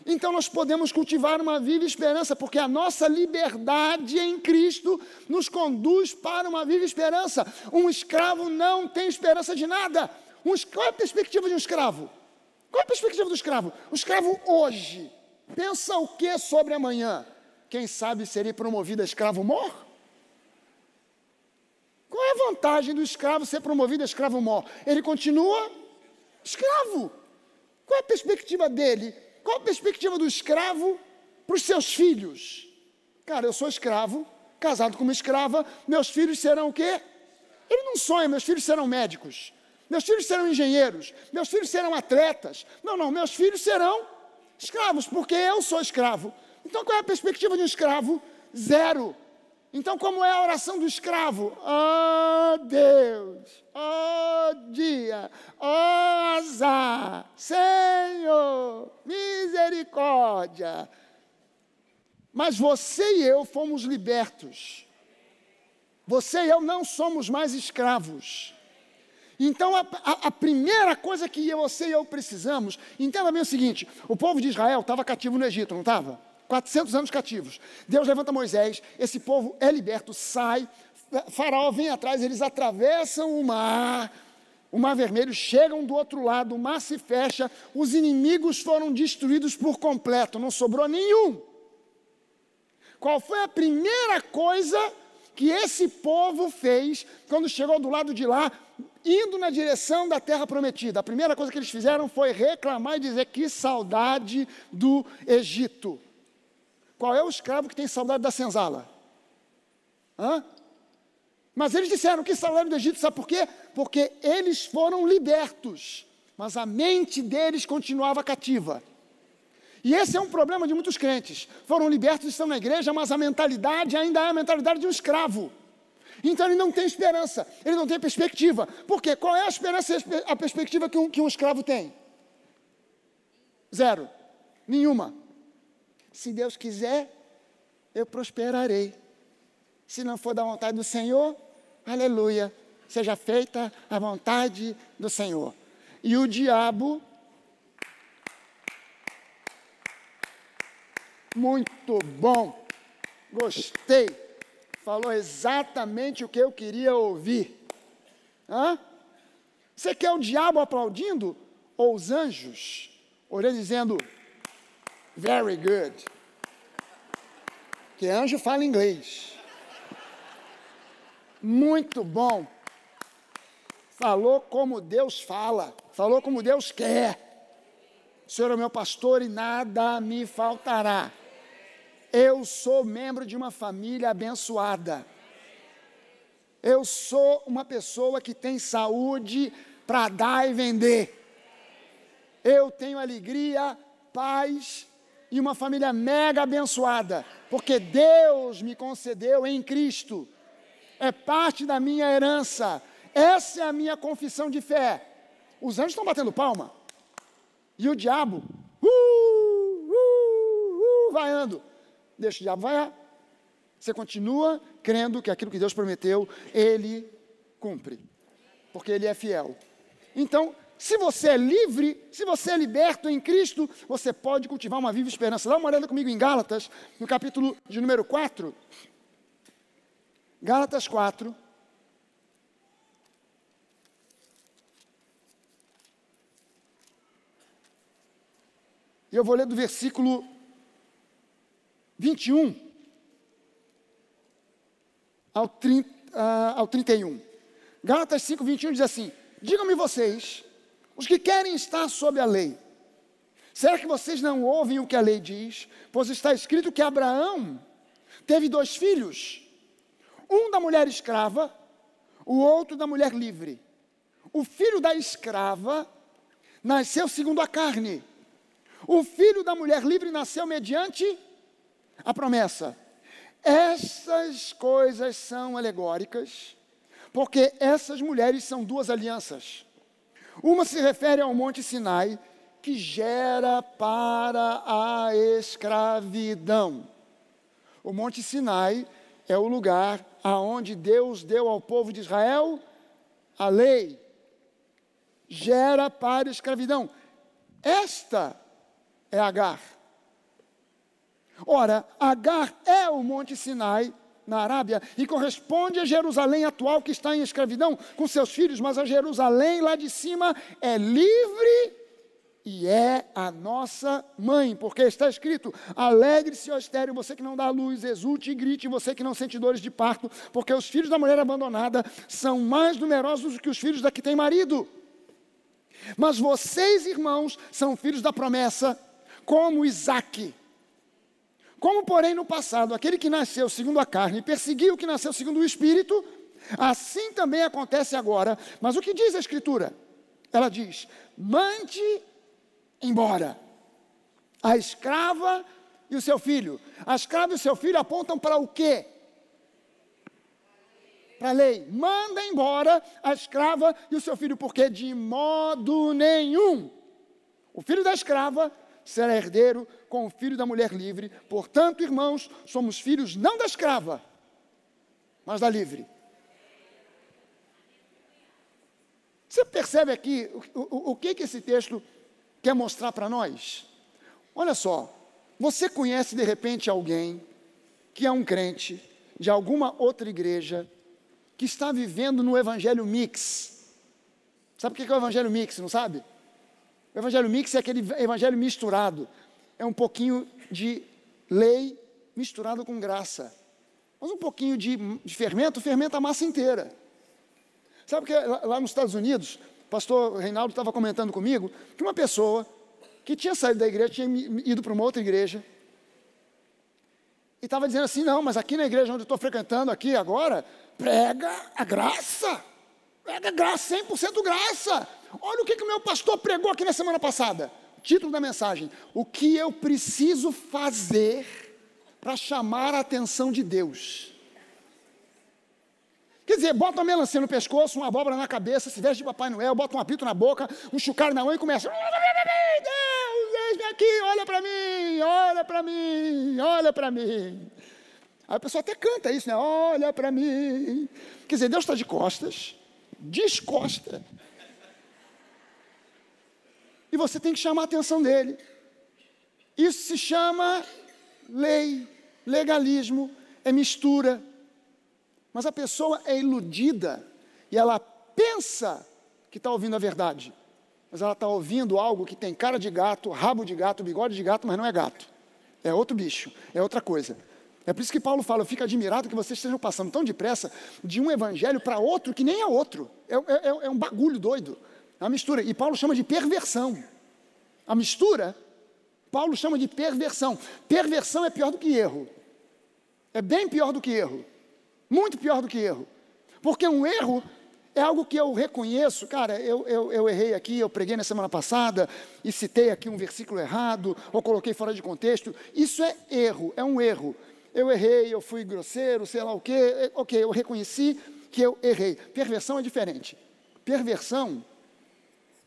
Então nós podemos cultivar uma viva esperança, porque a nossa liberdade em Cristo nos conduz para uma viva esperança. Um escravo não tem esperança de nada. Um, qual é a perspectiva de um escravo? Qual é a perspectiva do escravo? O escravo hoje pensa o que sobre amanhã? Quem sabe seria promovido a escravo mor? Qual é a vantagem do escravo ser promovido a escravo mor? Ele continua Escravo. Qual é a perspectiva dele? Qual a perspectiva do escravo para os seus filhos? Cara, eu sou escravo, casado com uma escrava, meus filhos serão o quê? Ele não sonha, meus filhos serão médicos, meus filhos serão engenheiros, meus filhos serão atletas. Não, não, meus filhos serão escravos, porque eu sou escravo. Então qual é a perspectiva de um escravo? Zero. Então, como é a oração do escravo? Oh Deus, oh dia, oh azar, Senhor, misericórdia. Mas você e eu fomos libertos. Você e eu não somos mais escravos. Então, a, a, a, primeira coisa que você e eu precisamos, entenda bem o seguinte: o povo de Israel estava cativo no Egito, não estava? 400 anos cativos. Deus levanta Moisés, esse povo é liberto, sai, Faraó vem atrás, eles atravessam o mar, o mar vermelho, chegam do outro lado, o mar se fecha, os inimigos foram destruídos por completo, não sobrou nenhum. Qual foi a primeira coisa que esse povo fez quando chegou do lado de lá, indo na direção da terra prometida? A primeira coisa que eles fizeram foi reclamar e dizer que saudade do Egito. Qual é o escravo que tem saudade da senzala? Hã? Mas eles disseram que saíram do Egito, sabe por quê? Porque eles foram libertos, mas a mente deles continuava cativa. E esse é um problema de muitos crentes. Foram libertos, estão na igreja, mas a mentalidade ainda é a mentalidade de um escravo. Então ele não tem esperança, ele não tem perspectiva. Por quê? Qual é a esperança e a perspectiva que um, que um escravo tem? Zero. Nenhuma. Se Deus quiser, eu prosperarei. Se não for da vontade do Senhor, aleluia, seja feita a vontade do Senhor. E o diabo, muito bom, gostei, falou exatamente o que eu queria ouvir. Hã? Você quer o diabo aplaudindo ou os anjos olhando dizendo, very good? Que anjo fala inglês. Muito bom. Falou como Deus fala, falou como Deus quer. O Senhor é meu pastor e nada me faltará. Eu sou membro de uma família abençoada. Eu sou uma pessoa que tem saúde para dar e vender. Eu tenho alegria, paz e uma família mega abençoada, porque Deus me concedeu em Cristo é parte da minha herança. Essa é a minha confissão de fé. Os anjos estão batendo palma. E o diabo, uh, uh, uh, vaiando. Deixa o diabo vaiar. Você continua crendo que aquilo que Deus prometeu, Ele cumpre. Porque Ele é fiel. Então, se você é livre, se você é liberto em Cristo, você pode cultivar uma viva esperança. Dá uma olhada comigo em Gálatas, no capítulo de número 4. Gálatas 4. E eu vou ler do versículo 21 ao, 30, uh, ao 31. Gálatas 5, 21 diz assim: Digam-me vocês, os que querem estar sob a lei, será que vocês não ouvem o que a lei diz? Pois está escrito que Abraão teve dois filhos um da mulher escrava, o outro da mulher livre. O filho da escrava nasceu segundo a carne. O filho da mulher livre nasceu mediante a promessa. Essas coisas são alegóricas, porque essas mulheres são duas alianças. Uma se refere ao Monte Sinai, que gera para a escravidão. O Monte Sinai é o lugar aonde Deus deu ao povo de Israel a lei. Gera para a escravidão. Esta é Agar. Ora, Agar é o Monte Sinai, na Arábia, e corresponde a Jerusalém atual que está em escravidão com seus filhos, mas a Jerusalém lá de cima é livre e é a nossa mãe, porque está escrito: alegre-se, ó estéreo, você que não dá luz, exulte e grite, você que não sente dores de parto, porque os filhos da mulher abandonada são mais numerosos do que os filhos da que tem marido. Mas vocês, irmãos, são filhos da promessa, como Isaac. Como, porém, no passado, aquele que nasceu segundo a carne perseguiu o que nasceu segundo o espírito, assim também acontece agora. Mas o que diz a Escritura? Ela diz: mande embora. A escrava e o seu filho. A escrava e o seu filho apontam para o quê? Para a lei. Manda embora a escrava e o seu filho, porque de modo nenhum o filho da escrava será herdeiro com o filho da mulher livre. Portanto, irmãos, somos filhos não da escrava, mas da livre. Você percebe aqui o, o, o que, que esse texto quer mostrar para nós? Olha só, você conhece de repente alguém que é um crente de alguma outra igreja que está vivendo no evangelho mix. Sabe o que é o evangelho mix, não sabe? O evangelho mix é aquele evangelho misturado. É um pouquinho de lei misturado com graça. Mas um pouquinho de, de fermento fermenta a massa inteira. Sabe que lá nos Estados Unidos, pastor Reinaldo estava comentando comigo que uma pessoa que tinha saído da igreja, tinha ido para uma outra igreja, e estava dizendo assim: não, mas aqui na igreja onde eu estou frequentando, aqui agora, prega a graça. Prega graça, 100% graça. Olha o que, o meu pastor pregou aqui na semana passada. Título da mensagem: O que eu preciso fazer para chamar a atenção de Deus? Quer dizer, bota uma melancia no pescoço, uma abóbora na cabeça, se veste de Papai Noel, bota um apito na boca, um chucalho na mão e começa. Deus, vem aqui, olha para mim, olha para mim, olha para mim. Aí a pessoa até canta isso, né? Olha para mim. Quer dizer, Deus está de costas, descosta. E você tem que chamar a atenção dele. Isso se chama lei, legalismo, é mistura. Mas a pessoa é iludida e ela pensa que está ouvindo a verdade, mas ela está ouvindo algo que tem cara de gato, rabo de gato, bigode de gato, mas não é gato. É outro bicho, é outra coisa. É por isso que Paulo fala: eu fico admirado que vocês estejam passando tão depressa de um evangelho para outro que nem é outro. É, é, é, um bagulho doido. É uma mistura. E Paulo chama de perversão. A mistura, Paulo chama de perversão. Perversão é pior do que erro. É bem pior do que erro. Muito pior do que erro. Porque um erro é algo que eu reconheço, cara, eu, eu, eu, errei aqui, eu preguei na semana passada e citei aqui um versículo errado, ou coloquei fora de contexto. Isso é erro, é um erro. Eu errei, eu fui grosseiro, sei lá o quê. É, ok, eu reconheci que eu errei. Perversão é diferente. Perversão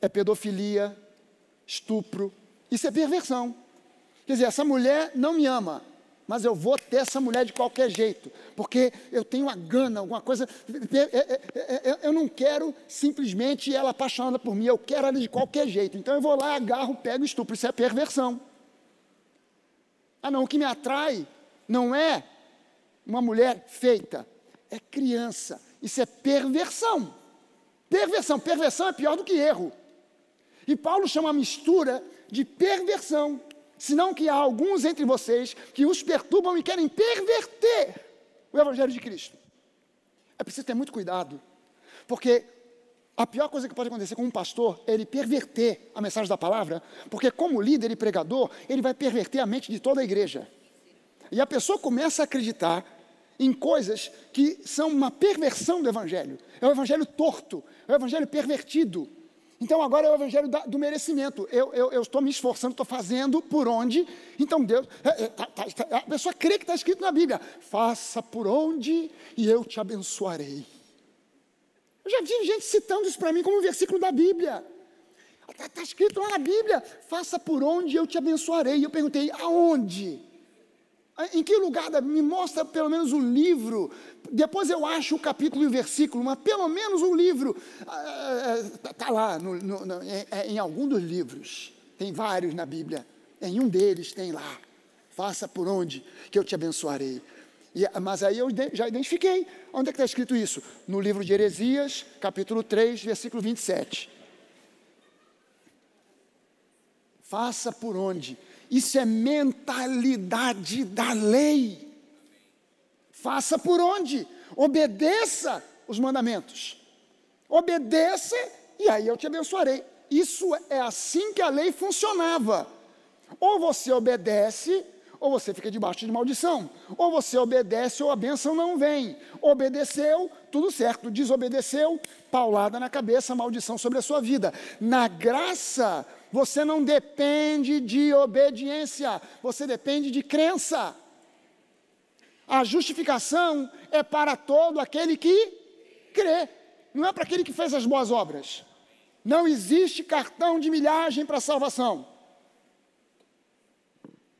é pedofilia, estupro. Isso é perversão. Quer dizer, essa mulher não me ama, mas eu vou ter essa mulher de qualquer jeito, porque eu tenho uma gana, alguma coisa. Eu não quero simplesmente ela apaixonada por mim, eu quero ela de qualquer jeito. Então eu vou lá, agarro, pego estupro. Isso é perversão. Ah, não, o que me atrai não é uma mulher feita, é criança. Isso é perversão. Perversão. Perversão é pior do que erro. E Paulo chama a mistura de perversão senão que há alguns entre vocês que os perturbam e querem perverter o Evangelho de Cristo. É preciso ter muito cuidado, porque a pior coisa que pode acontecer com um pastor é ele perverter a mensagem da palavra, porque como líder e pregador, ele vai perverter a mente de toda a igreja. E a pessoa começa a acreditar em coisas que são uma perversão do evangelho. É o evangelho torto, é o evangelho pervertido. Então agora é o evangelho da, do merecimento. Eu, eu, eu, estou me esforçando, estou fazendo por onde. Então Deus, é, é, tá, tá, a pessoa crê que está escrito na Bíblia: faça por onde e eu te abençoarei. Eu já vi gente citando isso para mim como um versículo da Bíblia. Está tá escrito lá na Bíblia: faça por onde eu te abençoarei. E eu perguntei: aonde? Em que lugar? Me mostra pelo menos o livro. Depois eu acho o capítulo e o versículo, mas pelo menos o livro. Está tá lá no, no, no, em, é, em algum dos livros. Tem vários na Bíblia. Em um deles tem lá. Faça por onde que eu te abençoarei. E, mas aí eu já identifiquei. Onde é que está escrito isso? No livro de Heresias, capítulo 3, versículo 27. Faça por onde isso é mentalidade da lei. Faça por onde? Obedeça os mandamentos. Obedeça e aí eu te abençoarei. Isso é assim que a lei funcionava. Ou você obedece, ou você fica debaixo de maldição. Ou você obedece, ou a bênção não vem. Obedeceu, tudo certo. Desobedeceu, paulada na cabeça, maldição sobre a sua vida. Na graça, você não depende de obediência, você depende de crença. A justificação é para todo aquele que crê, não é para aquele que fez as boas obras. Não existe cartão de milhagem para salvação.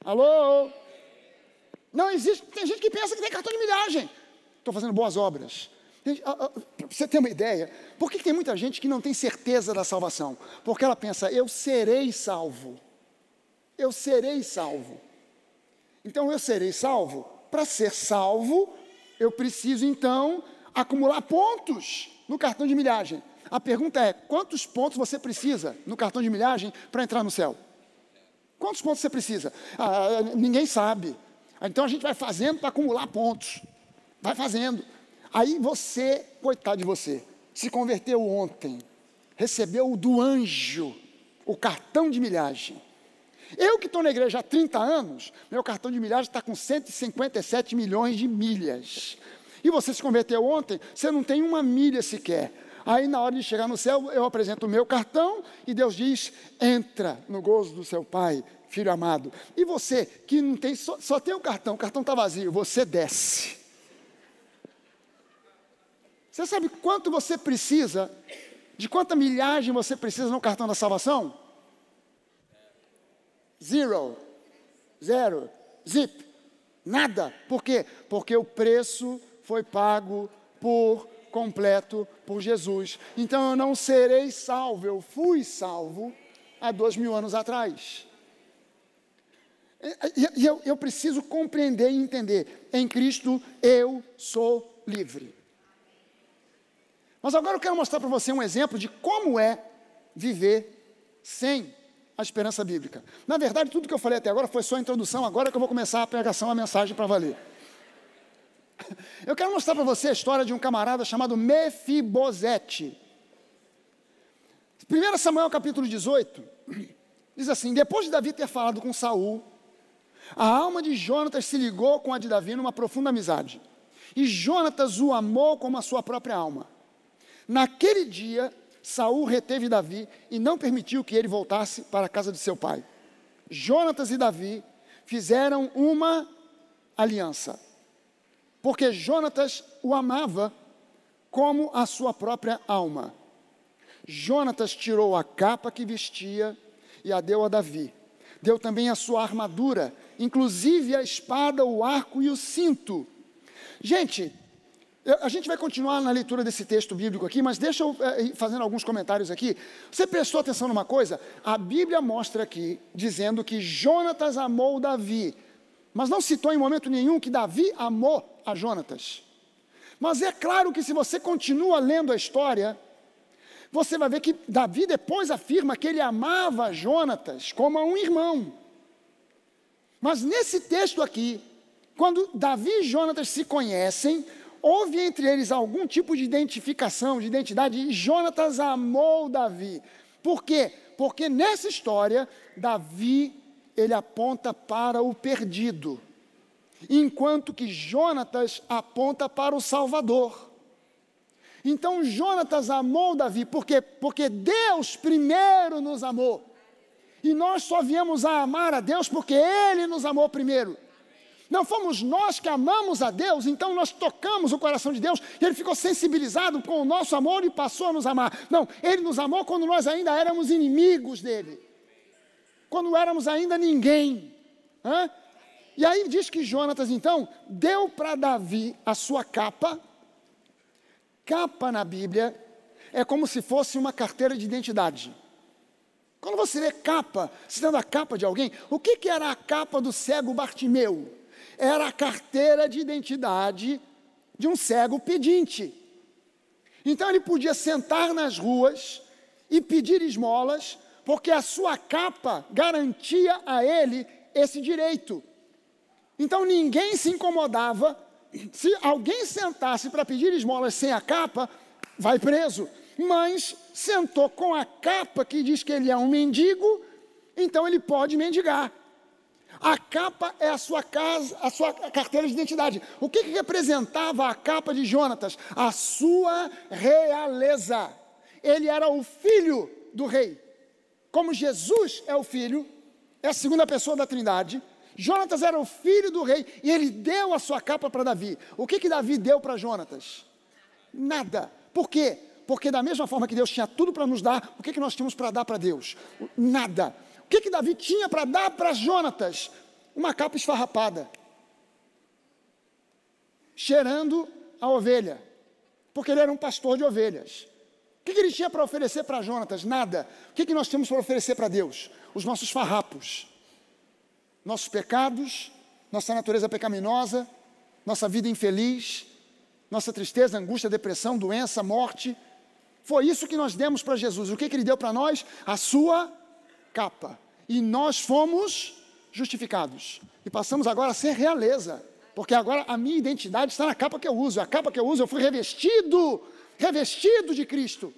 Alô? Não existe. Tem gente que pensa que tem cartão de milhagem. Estou fazendo boas obras. Para você ter uma ideia, por que tem muita gente que não tem certeza da salvação? Porque ela pensa, eu serei salvo. Eu serei salvo. Então eu serei salvo. Para ser salvo, eu preciso então acumular pontos no cartão de milhagem. A pergunta é: quantos pontos você precisa no cartão de milhagem para entrar no céu? Quantos pontos você precisa? Ah, ninguém sabe. Então a gente vai fazendo para acumular pontos. Vai fazendo. Aí você, coitado de você, se converteu ontem, recebeu do anjo o cartão de milhagem. Eu que estou na igreja há 30 anos, meu cartão de milhagem está com 157 milhões de milhas. E você se converteu ontem, você não tem uma milha sequer. Aí, na hora de chegar no céu, eu apresento o meu cartão e Deus diz: entra no gozo do seu Pai, filho amado. E você, que não tem, só, só tem o cartão, o cartão está vazio, você desce. Você sabe quanto você precisa, de quanta milhagem você precisa no cartão da salvação? Zero. Zero. Zip. Nada. Por quê? Porque o preço foi pago por completo por Jesus. Então eu não serei salvo, eu fui salvo há dois mil anos atrás. E, eu, eu preciso compreender e entender: em Cristo eu sou livre. Mas agora eu quero mostrar para você um exemplo de como é viver sem a esperança bíblica. Na verdade, tudo que eu falei até agora foi só a introdução, agora que eu vou começar a pregação, a mensagem para valer. *laughs* Eu quero mostrar para você a história de um camarada chamado Mefibosete. 1 Samuel capítulo 18 *clears throat* diz assim: Depois de Davi ter falado com Saul, a alma de Jonatas se ligou com a de Davi numa profunda amizade. E Jonatas o amou como a sua própria alma. Naquele dia, Saul reteve Davi e não permitiu que ele voltasse para a casa de seu pai. Jonatas e Davi fizeram uma aliança porque Jonatas o amava como a sua própria alma. Jonatas tirou a capa que vestia e a deu a Davi. Deu também a sua armadura, inclusive a espada, o arco e o cinto. Gente, a gente vai continuar na leitura desse texto bíblico aqui, mas deixa eu é, fazendo alguns comentários aqui. Você prestou atenção numa coisa? A Bíblia mostra aqui, dizendo que Jonatas amou Davi, mas não citou em momento nenhum que Davi amou a Jonatas. Mas é claro que se você continua lendo a história, você vai ver que Davi depois afirma que ele amava Jonatas como a um irmão. Mas nesse texto aqui, quando Davi e Jonatas se conhecem, houve entre eles algum tipo de identificação, de identidade, e Jonatas amou Davi. Por quê? Porque nessa história, Davi, ele aponta para o perdido enquanto que Jonatas aponta para o Salvador. Então Jonatas amou Davi, por quê? Porque Deus primeiro nos amou. E nós só viemos a amar a Deus porque Ele nos amou primeiro. Não fomos nós que amamos a Deus, então nós tocamos o coração de Deus, e Ele ficou sensibilizado com o nosso amor e passou a nos amar. Não, Ele nos amou quando nós ainda éramos inimigos dele, quando éramos ainda ninguém. Hã? E aí diz que Jonatas, então, deu para Davi a sua capa. Capa na Bíblia é como se fosse uma carteira de identidade. Quando você lê capa, citando a capa de alguém, o que, que era a capa do cego Bartimeu? Era a carteira de identidade de um cego pedinte. Então ele podia sentar nas ruas e pedir esmolas, porque a sua capa garantia a ele esse direito. Então ninguém se incomodava. Se alguém sentasse para pedir esmolas sem a capa, vai preso. Mas sentou com a capa que diz que ele é um mendigo, então ele pode mendigar. A capa é a sua casa, a sua carteira de identidade. O que, que representava a capa de Jonatas? A sua realeza. Ele era o filho do rei. Como Jesus é o filho, é a segunda pessoa da Trindade, Jonatas era o filho do rei e ele deu a sua capa para Davi. O que que Davi deu para Jonatas? Nada. Por quê? Porque da mesma forma que Deus tinha tudo para nos dar, o que que nós tínhamos para dar para Deus? Nada. Que que Davi tinha para dar para Jonatas? Uma capa esfarrapada. Cheirando a ovelha. Porque ele era um pastor de ovelhas. O que, que ele tinha para oferecer para Jonatas? Nada. O que, que nós temos para oferecer para Deus? Os nossos farrapos nossos pecados, nossa natureza pecaminosa, nossa vida infeliz, nossa tristeza, angústia, depressão, doença, morte. Foi isso que nós demos para Jesus. O que, que ele deu para nós? A sua capa. E nós fomos justificados. E passamos agora a ser realeza. Porque agora a minha identidade está na capa que eu uso. A capa que eu uso, eu fui revestido, revestido de Cristo.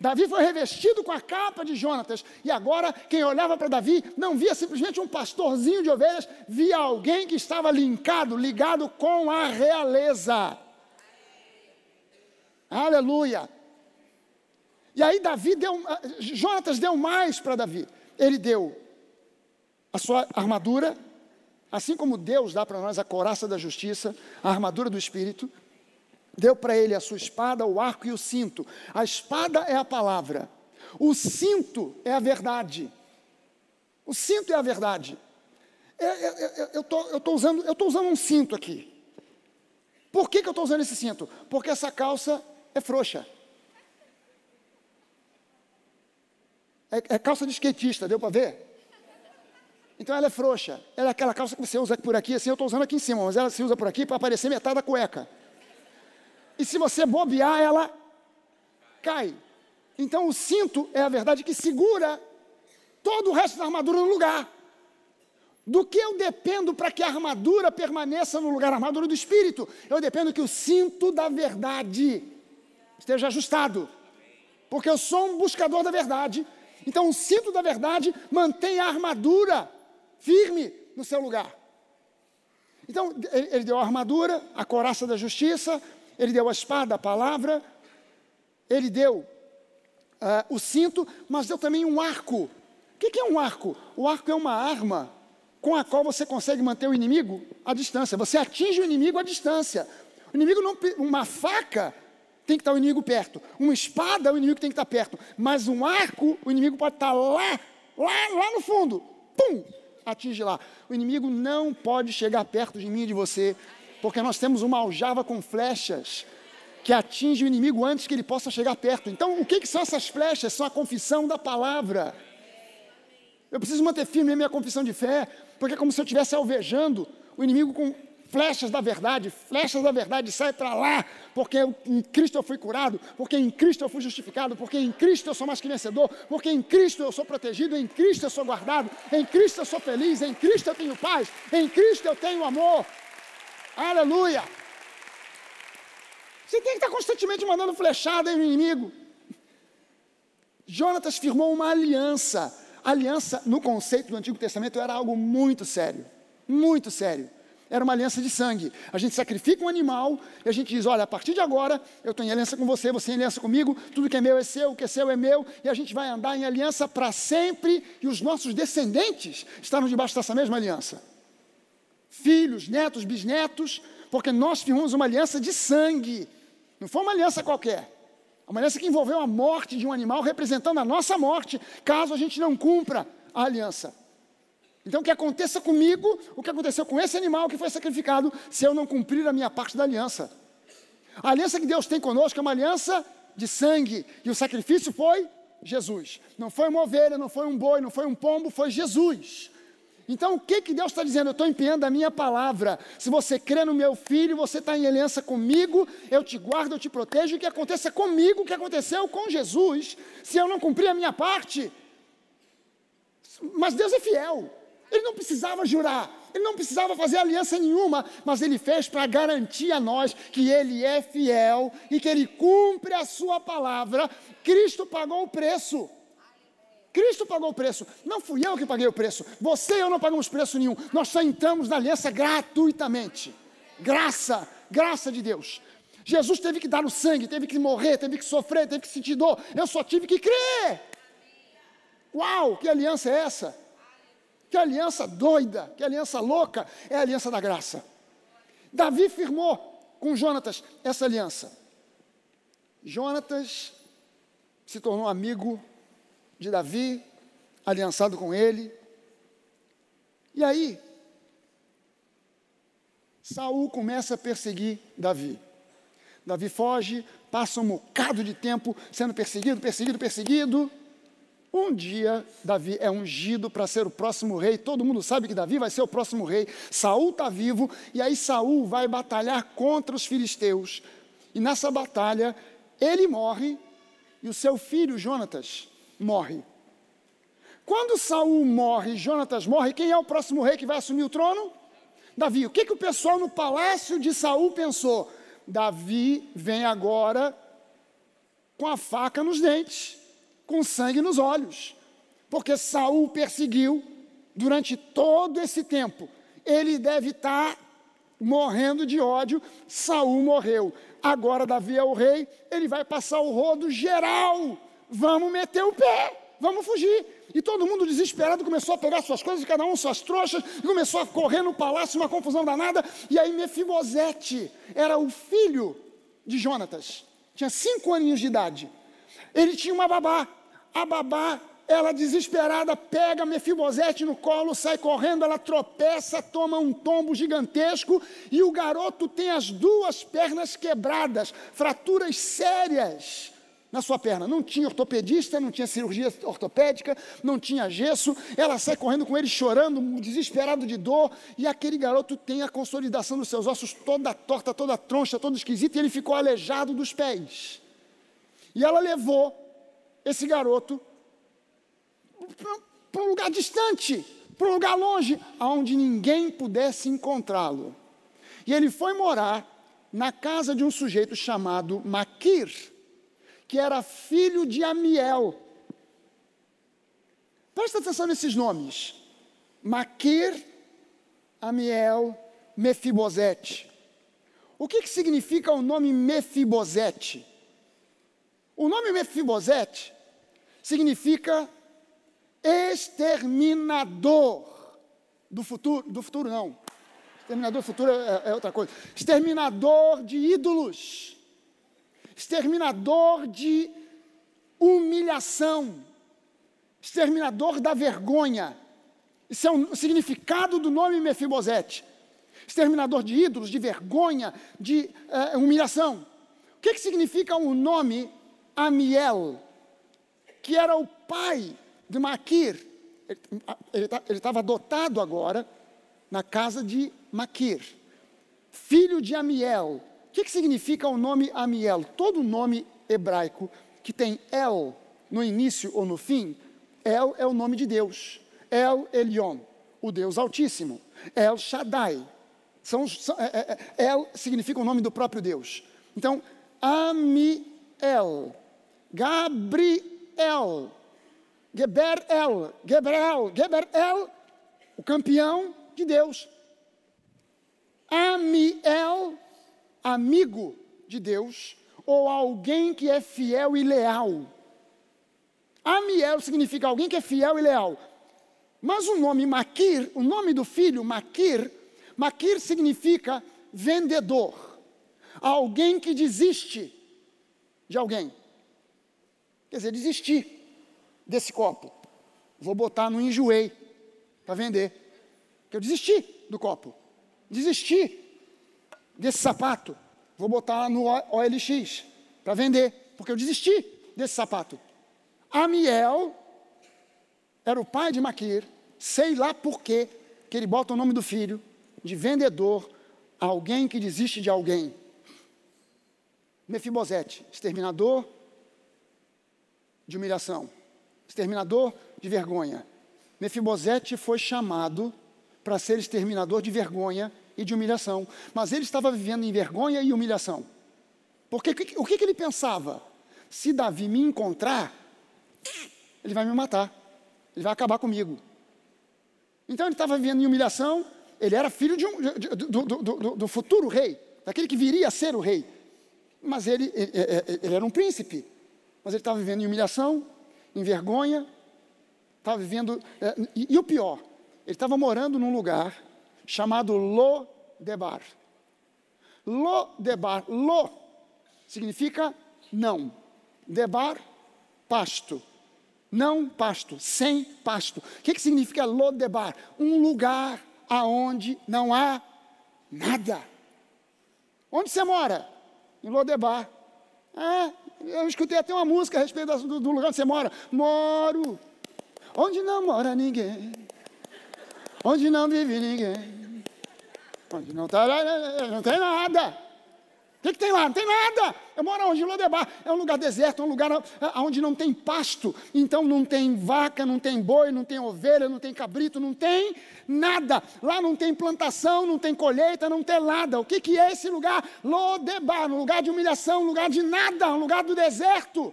Davi foi revestido com a capa de Jonatas, e agora quem olhava para Davi não via simplesmente um pastorzinho de ovelhas, via alguém que estava linkado, ligado com a realeza. Aleluia. E aí Davi deu, Jonatas deu mais para Davi. Ele deu a sua armadura, assim como Deus dá para nós a coraça da justiça, a armadura do espírito, deu para ele a sua espada, o arco e o cinto. A espada é a palavra. O cinto é a verdade. O cinto é a verdade. É, é, é, eu estou usando, usando um cinto aqui. Por que, que eu estou usando esse cinto? Porque essa calça é frouxa. É, é calça de skatista, deu para ver? Então ela é frouxa. Ela é aquela calça que você usa por aqui, assim, eu estou usando aqui em cima, mas ela se usa por aqui para aparecer metade da cueca. E se você bobear, ela cai. Então o cinto é a verdade que segura todo o resto da armadura no lugar. Do que eu dependo para que a armadura permaneça no lugar, a armadura do espírito? Eu dependo que o cinto da verdade esteja ajustado. Porque eu sou um buscador da verdade. Então o cinto da verdade mantém a armadura firme no seu lugar. Então, ele deu a armadura, a coraça da justiça, ele deu a espada, a palavra, ele deu uh, o cinto, mas deu também um arco. O que, que é um arco? O arco é uma arma com a qual você consegue manter o inimigo à distância. Você atinge o inimigo à distância. O inimigo não, uma faca tem que estar o inimigo perto. Uma espada, o inimigo tem que estar perto. Mas um arco, o inimigo pode estar lá, lá, lá no fundo. Pum! Atinge lá. O inimigo não pode chegar perto de mim e de você porque nós temos uma aljava com flechas que atinge o inimigo antes que ele possa chegar perto. Então, o que, que são essas flechas? São a confissão da palavra. Eu preciso manter firme a minha confissão de fé, porque é como se eu estivesse alvejando o inimigo com flechas da verdade, flechas da verdade, sai para lá, porque em Cristo eu fui curado, porque em Cristo eu fui justificado, porque em Cristo eu sou mais que vencedor, porque em Cristo eu sou protegido, em Cristo eu sou guardado, em Cristo eu sou feliz, em Cristo eu tenho paz, em Cristo eu tenho amor. Aleluia! Você tem que estar constantemente mandando flechada no inimigo. Jonatas firmou uma aliança. Aliança, no conceito do Antigo Testamento, era algo muito sério. Muito sério. Era uma aliança de sangue. A gente sacrifica um animal e a gente diz: Olha, a partir de agora eu em aliança com você, você em aliança comigo, tudo que é meu é seu, o que é seu é meu, e a gente vai andar em aliança para sempre e os nossos descendentes estarão debaixo dessa mesma aliança filhos, netos, bisnetos, porque nós firmamos uma aliança de sangue. Não foi uma aliança qualquer. Uma aliança que envolveu a morte de um animal, representando a nossa morte, caso a gente não cumpra a aliança. Então, que aconteça comigo o que aconteceu com esse animal que foi sacrificado, se eu não cumprir a minha parte da aliança. A aliança que Deus tem conosco é uma aliança de sangue, e o sacrifício foi Jesus. Não foi uma ovelha, não foi um boi, não foi um pombo, foi Jesus. Então, o que, que Deus está dizendo? Eu estou empenhando a minha palavra. Se você crê no meu filho, você está em aliança comigo, eu te guardo, eu te protejo. O que aconteça comigo, o que aconteceu com Jesus, se eu não cumprir a minha parte. Mas Deus é fiel. Ele não precisava jurar, ele não precisava fazer aliança nenhuma, mas ele fez para garantir a nós que ele é fiel e que ele cumpre a sua palavra. Cristo pagou o preço. Cristo pagou o preço, não fui eu que paguei o preço. Você e eu não pagamos preço nenhum. Nós só entramos na aliança gratuitamente. Graça, graça de Deus. Jesus teve que dar o sangue, teve que morrer, teve que sofrer, teve que sentir dor. Eu só tive que crer. Uau, que aliança é essa? Que aliança doida, que aliança louca é a aliança da graça. Davi firmou com Jonatas essa aliança. Jonatas se tornou amigo de Davi, aliançado com ele. E aí, Saul começa a perseguir Davi. Davi foge, passa um bocado de tempo sendo perseguido, perseguido, perseguido. Um dia, Davi é ungido para ser o próximo rei. Todo mundo sabe que Davi vai ser o próximo rei. Saul está vivo e aí Saul vai batalhar contra os filisteus. E nessa batalha, ele morre e o seu filho Jonatas morre. Quando Saul morre, Jonatas morre, quem é o próximo rei que vai assumir o trono? Davi. O que, que o pessoal no palácio de Saul pensou? Davi vem agora com a faca nos dentes, com sangue nos olhos, porque Saul perseguiu durante todo esse tempo. Ele deve estar morrendo de ódio. Saul morreu. Agora Davi é o rei, ele vai passar o rodo geral. Vamos meter o pé, vamos fugir. E todo mundo desesperado começou a pegar suas coisas, cada um suas trouxas, e começou a correr no palácio, uma confusão danada. E aí Mefibosete era o filho de Jonatas, tinha cinco aninhos de idade. Ele tinha uma babá. A babá, ela desesperada, pega Mefibosete no colo, sai correndo, ela tropeça, toma um tombo gigantesco e o garoto tem as duas pernas quebradas, fraturas sérias na sua perna. Não tinha ortopedista, não tinha cirurgia ortopédica, não tinha gesso. Ela sai correndo com ele chorando, desesperado de dor, e aquele garoto tem a consolidação dos seus ossos toda torta, toda troncha, todo esquisito, e ele ficou aleijado dos pés. E ela levou esse garoto para um lugar distante, para um lugar longe, aonde ninguém pudesse encontrá-lo. E ele foi morar na casa de um sujeito chamado Maquir que era filho de Amiel. Presta atenção nesses nomes: Maquir, Amiel, Mefibosete. O que, que significa o nome Mefibosete? O nome Mefibosete significa exterminador do futuro, do futuro não. Exterminador do futuro é, é outra coisa. Exterminador de ídolos exterminador de humilhação, exterminador da vergonha. Isso é o significado do nome Mefibosete. Exterminador de ídolos, de vergonha, de uh, humilhação. O que, que significa o nome Amiel, que era o pai de Maquir? Ele estava adotado agora na casa de Maquir, filho de Amiel, que, que significa o nome Amiel? Todo nome hebraico que tem El no início ou no fim, El é o nome de Deus. El Elion, o Deus Altíssimo. El Shaddai. São, são, é, é, é El significa o nome do próprio Deus. Então, Amiel, Gabriel, Geber-El, Gebrel, Geber-El, o campeão de Deus. Amiel amigo de Deus ou alguém que é fiel e leal. Amiel significa alguém que é fiel e leal. Mas o nome Maquir, o nome do filho Maquir, Maquir significa vendedor. Alguém que desiste de alguém. Quer dizer, desistir desse copo. Vou botar no enjoei para vender. Que eu desisti do copo. Desisti desse sapato, vou botar no OLX para vender, porque eu desisti desse sapato. Amiel era o pai de Maquir, sei lá por quê, que ele bota o nome do filho de vendedor, alguém que desiste de alguém. Mefibosete, exterminador de humilhação, exterminador de vergonha. Mefibosete foi chamado para ser exterminador de vergonha e de humilhação. Mas ele estava vivendo em vergonha e humilhação. Porque o que, que ele pensava? Se Davi me encontrar, ele vai me matar, ele vai acabar comigo. Então ele estava vivendo em humilhação, ele era filho de um, de, do, do, do, do, futuro rei, daquele que viria a ser o rei. Mas ele, ele, ele era um príncipe, mas ele estava vivendo em humilhação, em vergonha, estava vivendo. É, e, e o pior, ele estava morando num lugar chamado Lo-Debar. Lo-Debar, Lo significa não. Debar, pasto. Não pasto, sem pasto. O que, que significa Lo-Debar? Um lugar aonde não há nada. Onde você mora? Em Lodebar. É, eu escutei até uma música a respeito do, do lugar onde você mora. Moro onde não mora ninguém onde não vive ninguém, onde não, tá, não tem nada. Que, que tem lá? Não tem nada. Eu moro onde? Lodebar. É um lugar deserto, é um lugar onde não tem pasto. Então não tem vaca, não tem boi, não tem ovelha, não tem cabrito, não tem nada. Lá não tem plantação, não tem colheita, não tem nada. O que, que é esse lugar? Lodebar, um lugar de humilhação, um lugar de nada, um lugar do deserto.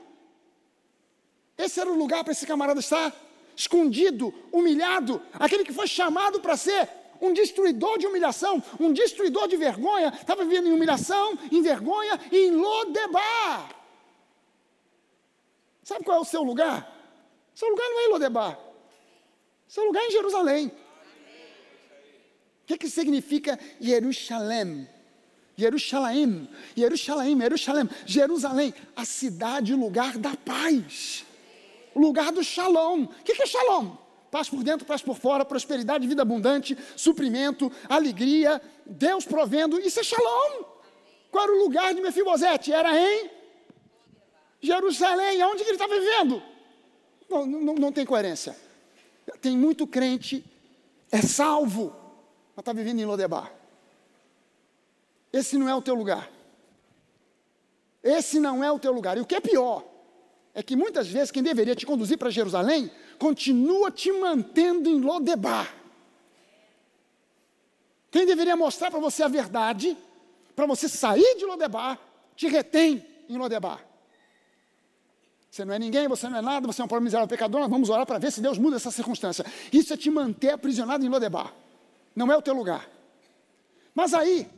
Esse era o lugar para esse camarada estar escondido, humilhado, aquele que foi chamado para ser um destruidor de humilhação, um destruidor de vergonha, estava vivendo em humilhação, em vergonha e em Lodebar. Sabe qual é o seu lugar? Seu lugar não é em Lodebar. Seu lugar é em Jerusalém. O que, que significa Jerusalém? Jerusalém, Jerusalém, Jerusalém, Jerusalém, a cidade, o lugar da paz, o lugar do shalom. O que, que é shalom? Paz por dentro, paz por fora, prosperidade, vida abundante, suprimento, alegria, Deus provendo, isso é shalom. Qual era o lugar de Mefibosete? Era em Jerusalém, onde ele estava vivendo? Não, não, não tem coerência. Tem muito crente, é salvo, mas está vivendo em Lodebar. Esse não é o teu lugar. Esse não é o teu lugar. E o que é pior, é que muitas vezes quem deveria te conduzir para Jerusalém continua te mantendo em Lodebar. Quem deveria mostrar para você a verdade, para você sair de Lodebar, te retém em Lodebar. Você não é ninguém, você não é nada, você é um pobre miserável pecador, nós vamos orar para ver se Deus muda essa circunstância. Isso é te manter aprisionado em Lodebar. Não é o teu lugar. Mas aí,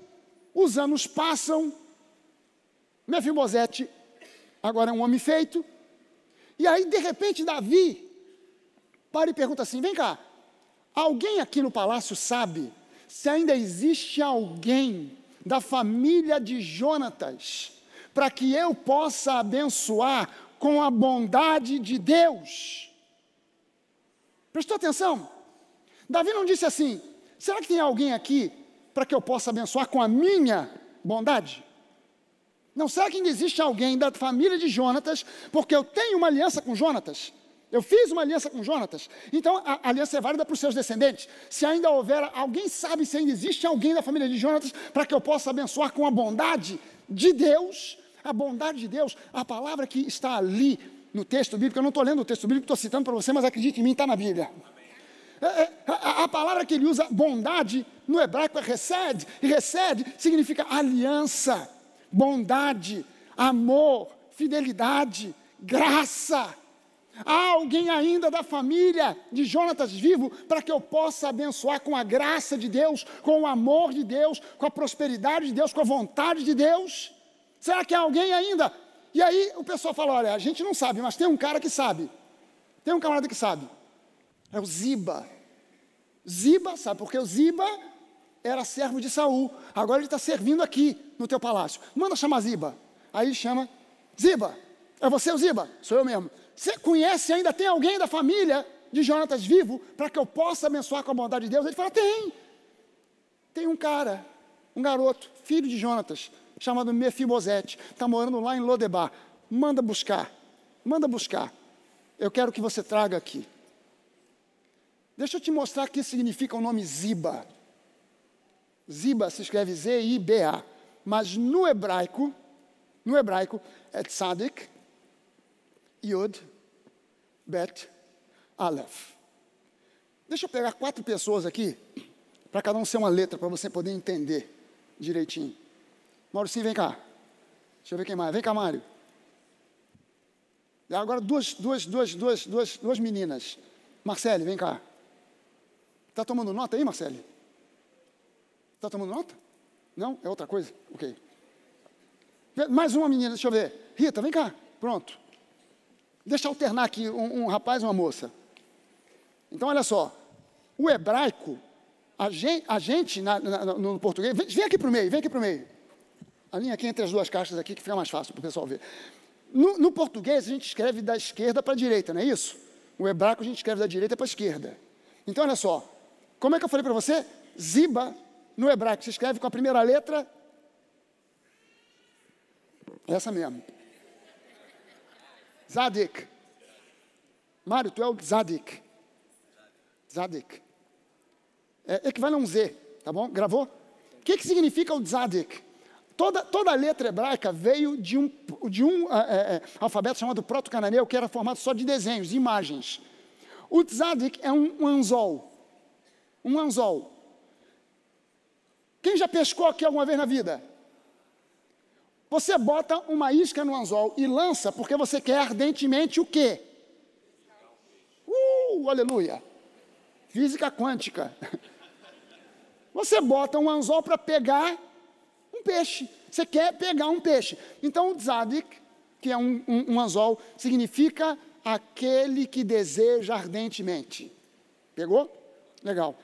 os anos passam, Mefibosete agora é um homem feito, e aí, de repente, Davi para e pergunta assim: vem cá, alguém aqui no palácio sabe se ainda existe alguém da família de Jonatas para que eu possa abençoar com a bondade de Deus? Prestou atenção? Davi não disse assim: será que tem alguém aqui para que eu possa abençoar com a minha bondade? Não, será que ainda existe alguém da família de Jonatas, porque eu tenho uma aliança com Jonatas? Eu fiz uma aliança com Jonatas. Então a, aliança é válida para os seus descendentes. Se ainda houver, alguém sabe se ainda existe alguém da família de Jonatas para que eu possa abençoar com a bondade de Deus. A bondade de Deus, a palavra que está ali no texto bíblico, eu não estou lendo o texto bíblico, estou citando para você, mas acredite em mim, está na Bíblia. É, é, a, a, palavra que ele usa, bondade, no hebraico é recede, e recede significa aliança, bondade, amor, fidelidade, graça. Há alguém ainda da família de Jonatas vivo para que eu possa abençoar com a graça de Deus, com o amor de Deus, com a prosperidade de Deus, com a vontade de Deus? Será que há alguém ainda? E aí o pessoal fala: olha, a gente não sabe, mas tem um cara que sabe. Tem um camarada que sabe. É o Ziba. Ziba, sabe porque o Ziba era servo de Saul. Agora ele está servindo aqui no teu palácio. Manda chamar Ziba. Aí ele chama Ziba. É você o Ziba? Sou eu mesmo. Você conhece ainda, tem alguém da família de Jonatas vivo para que eu possa abençoar com a bondade de Deus? Ele fala: tem. Tem um cara, um garoto, filho de Jonatas, chamado Mefibosete, está morando lá em Lodebar. Manda buscar, manda buscar. Eu quero que você traga aqui. Deixa eu te mostrar o que significa o nome Ziba. Ziba se escreve Z-I-B-A, mas no hebraico, no hebraico é tzadik, Yud, Bet, Aleph. Deixa eu pegar quatro pessoas aqui, para cada um ser uma letra, para você poder entender direitinho. Mauricinho, vem cá. Deixa eu ver quem mais. Vem cá, Mário. Agora duas, duas, duas, duas, duas, duas meninas. Marcele, vem cá. Está tomando nota aí, Marcele? Está tomando nota? Não? É outra coisa? Ok. Mais uma menina, deixa eu ver. Rita, vem cá. Pronto. Deixa eu alternar aqui um, um rapaz e uma moça. Então, olha só. O hebraico, a gente, a gente na, na, no português. Vem, vem aqui para o meio, vem aqui para o meio. A linha aqui entre as duas caixas aqui, que fica mais fácil para o pessoal ver. No, no, português, a gente escreve da esquerda para a direita, não é isso? O hebraico a gente escreve da direita para a esquerda. Então, olha só. Como é que eu falei para você? Ziba, no hebraico, se escreve com a primeira letra. Essa mesmo. Zadik. Mário, tu é o Zadik. Zadik. É, equivale a um Z, tá bom? Gravou? O que, que significa o Zadik? Toda, toda a letra hebraica veio de um, de um é, é, alfabeto chamado proto-cananeu, que era formado só de desenhos, de imagens. O tzadik é um, um anzol. Um anzol. Quem já pescou aqui alguma vez na vida? Você bota uma isca no anzol e lança porque você quer ardentemente o quê? Uh, aleluia! Física quântica. *laughs* Você bota um anzol para pegar um peixe. Você quer pegar um peixe. Então, o tzadik, que é um, um, um anzol, significa aquele que deseja ardentemente. Pegou? Legal.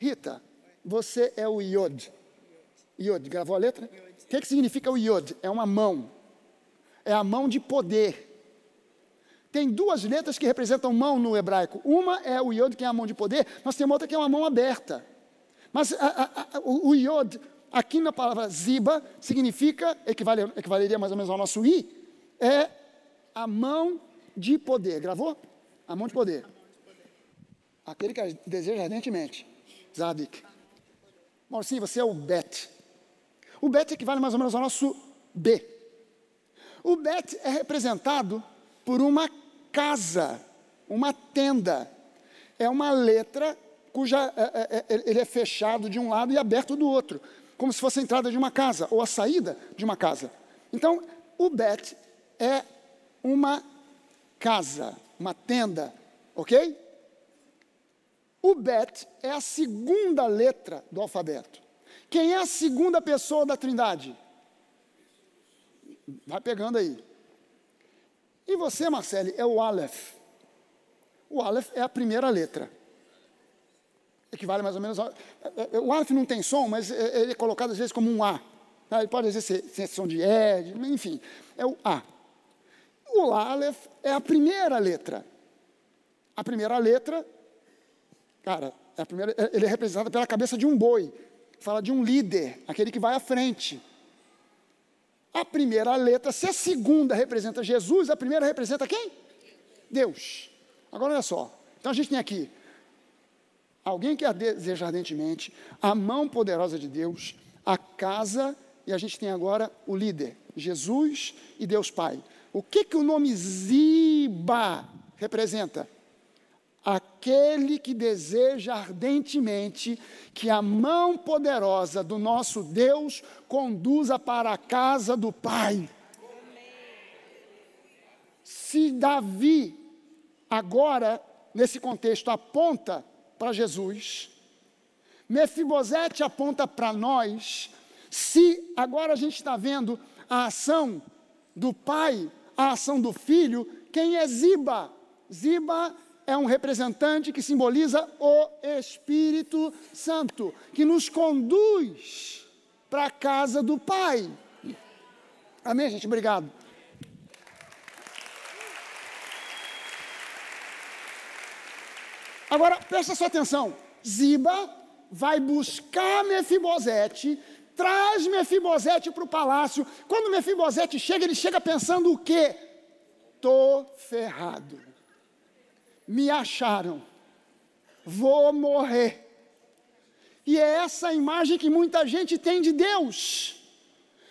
Rita, você é o Yod. Yod, gravou a letra? O que, que significa o Yod? É uma mão. É a mão de poder. Tem duas letras que representam mão no hebraico. Uma é o Yod, que é a mão de poder, mas tem outra que é uma mão aberta. Mas a, a, a, o, Yod, aqui na palavra ziba, significa, equivale, equivaleria mais ou menos ao nosso i, é a mão de poder. Gravou? A mão de poder. Aquele que deseja ardentemente. Zadik. sim, você é o Bet. O Bet equivale mais ou menos ao nosso B. O Bet é representado por uma casa, uma tenda. É uma letra cuja é, é, é, ele é fechado de um lado e aberto do outro, como se fosse a entrada de uma casa ou a saída de uma casa. Então, o Bet é uma casa, uma tenda, ok? O Bet é a segunda letra do alfabeto. Quem é a segunda pessoa da Trindade? Vai pegando aí. E você, Marcele, é o Aleph. O Aleph é a primeira letra. Equivale mais ou menos. A, é, é, o Aleph não tem som, mas é, ele é colocado às vezes como um A. Tá? Ele pode às vezes ser, som de E, enfim, é o A. O Aleph é a primeira letra. A primeira letra, cara, é primeira, ele é representado pela cabeça de um boi. Fala de um líder, aquele que vai à frente. A primeira letra, se a segunda representa Jesus, a primeira representa quem? Deus. Agora olha só. Então a gente tem aqui alguém que deseja ardentemente, a mão poderosa de Deus, a casa, e a gente tem agora o líder, Jesus e Deus Pai. O que, que o nome Ziba representa? Aquele que deseja ardentemente que a mão poderosa do nosso Deus conduza para a casa do Pai. Se Davi, agora, nesse contexto, aponta para Jesus, Mefibosete aponta para nós, se agora a gente está vendo a ação do pai a ação do filho, quem é Ziba? Ziba é um representante que simboliza o Espírito Santo, que nos conduz para a casa do Pai. Amém, gente? Obrigado. Agora, presta sua atenção. Ziba vai buscar Mefibosete traz Mefibosete para o palácio. Quando Mefibosete chega, ele chega pensando o quê? Tô ferrado. Me acharam. Vou morrer. E é essa imagem que muita gente tem de Deus.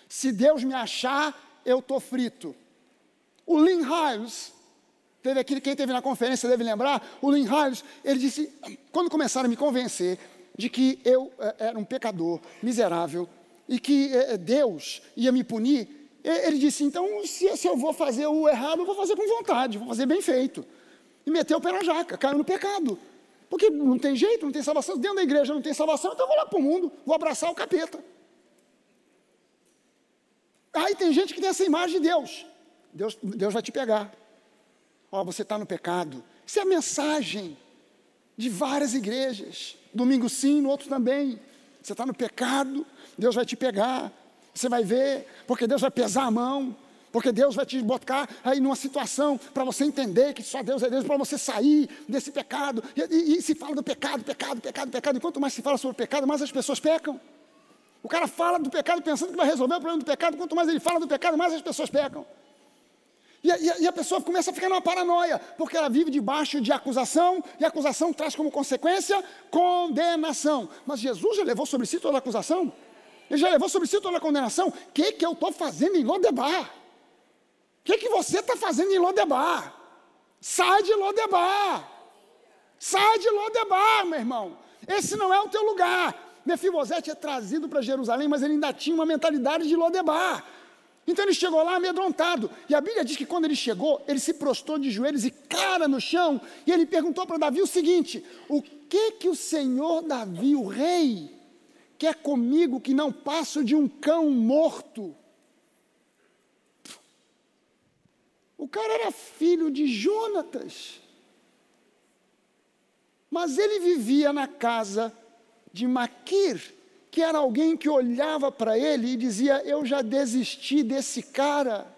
Se Deus me achar, eu tô frito. O Lynn Hiles, teve aqui, quem teve na conferência deve lembrar, o Lynn Hiles, ele disse, quando começaram a me convencer de que eu eh, era um pecador miserável e que eh, Deus ia me punir, ele disse: então, se, se, eu vou fazer o errado, eu vou fazer com vontade, vou fazer bem feito. E meteu o pé na jaca, caiu no pecado. Porque não tem jeito, não tem salvação. Dentro da igreja não tem salvação, então eu vou lá para o mundo, vou abraçar o capeta. Aí tem gente que tem essa imagem de Deus. Deus, Deus vai te pegar. Ó, você está no pecado. Isso é a mensagem de várias igrejas. Domingo sim, no outro também. Você está no pecado, Deus vai te pegar. Você vai ver, porque Deus vai pesar a mão. Porque Deus vai te botar aí numa situação para você entender que só Deus é Deus, para você sair desse pecado. E, e, e, se fala do pecado, pecado, pecado, pecado. E quanto mais se fala sobre o pecado, mais as pessoas pecam. O cara fala do pecado pensando que vai resolver o problema do pecado. Quanto mais ele fala do pecado, mais as pessoas pecam. E a, e a, pessoa começa a ficar numa paranoia, porque ela vive debaixo de acusação, e a acusação traz como consequência condenação. Mas Jesus já levou sobre si toda a acusação. Ele já levou sobre si toda a condenação. O que, que eu estou fazendo em Lodebar? O que, que você está fazendo em Lodebar? Sai de Lodebar. Sai de Lodebar, meu irmão. Esse não é o teu lugar. Mefibosete é trazido para Jerusalém, mas ele ainda tinha uma mentalidade de Lodebar. Então ele chegou lá amedrontado. E a Bíblia diz que quando ele chegou, ele se prostrou de joelhos e cara no chão. E ele perguntou para Davi o seguinte: O que que o Senhor Davi, o rei, quer comigo que não passo de um cão morto? O cara era filho de Jonatas. Mas ele vivia na casa de Maquir, que era alguém que olhava para ele e dizia: Eu já desisti desse cara.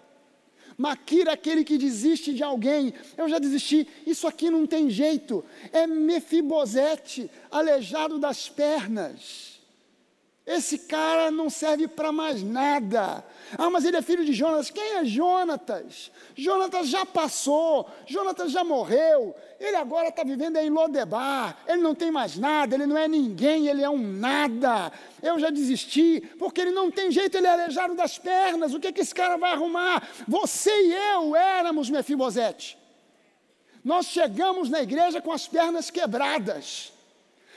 Maquir, aquele que desiste de alguém, eu já desisti, isso aqui não tem jeito. É Mefibosete, aleijado das pernas. Esse cara não serve para mais nada. Ah, mas ele é filho de Jonas. Quem é Jonatas? Jonatas já passou, Jonatas já morreu. Ele agora está vivendo em Lodebar. Ele não tem mais nada, ele não é ninguém, ele é um nada. Eu já desisti, porque ele não tem jeito, ele é aleijado das pernas. O que, que esse cara vai arrumar? Você e eu éramos Mefibosete. Nós chegamos na igreja com as pernas quebradas.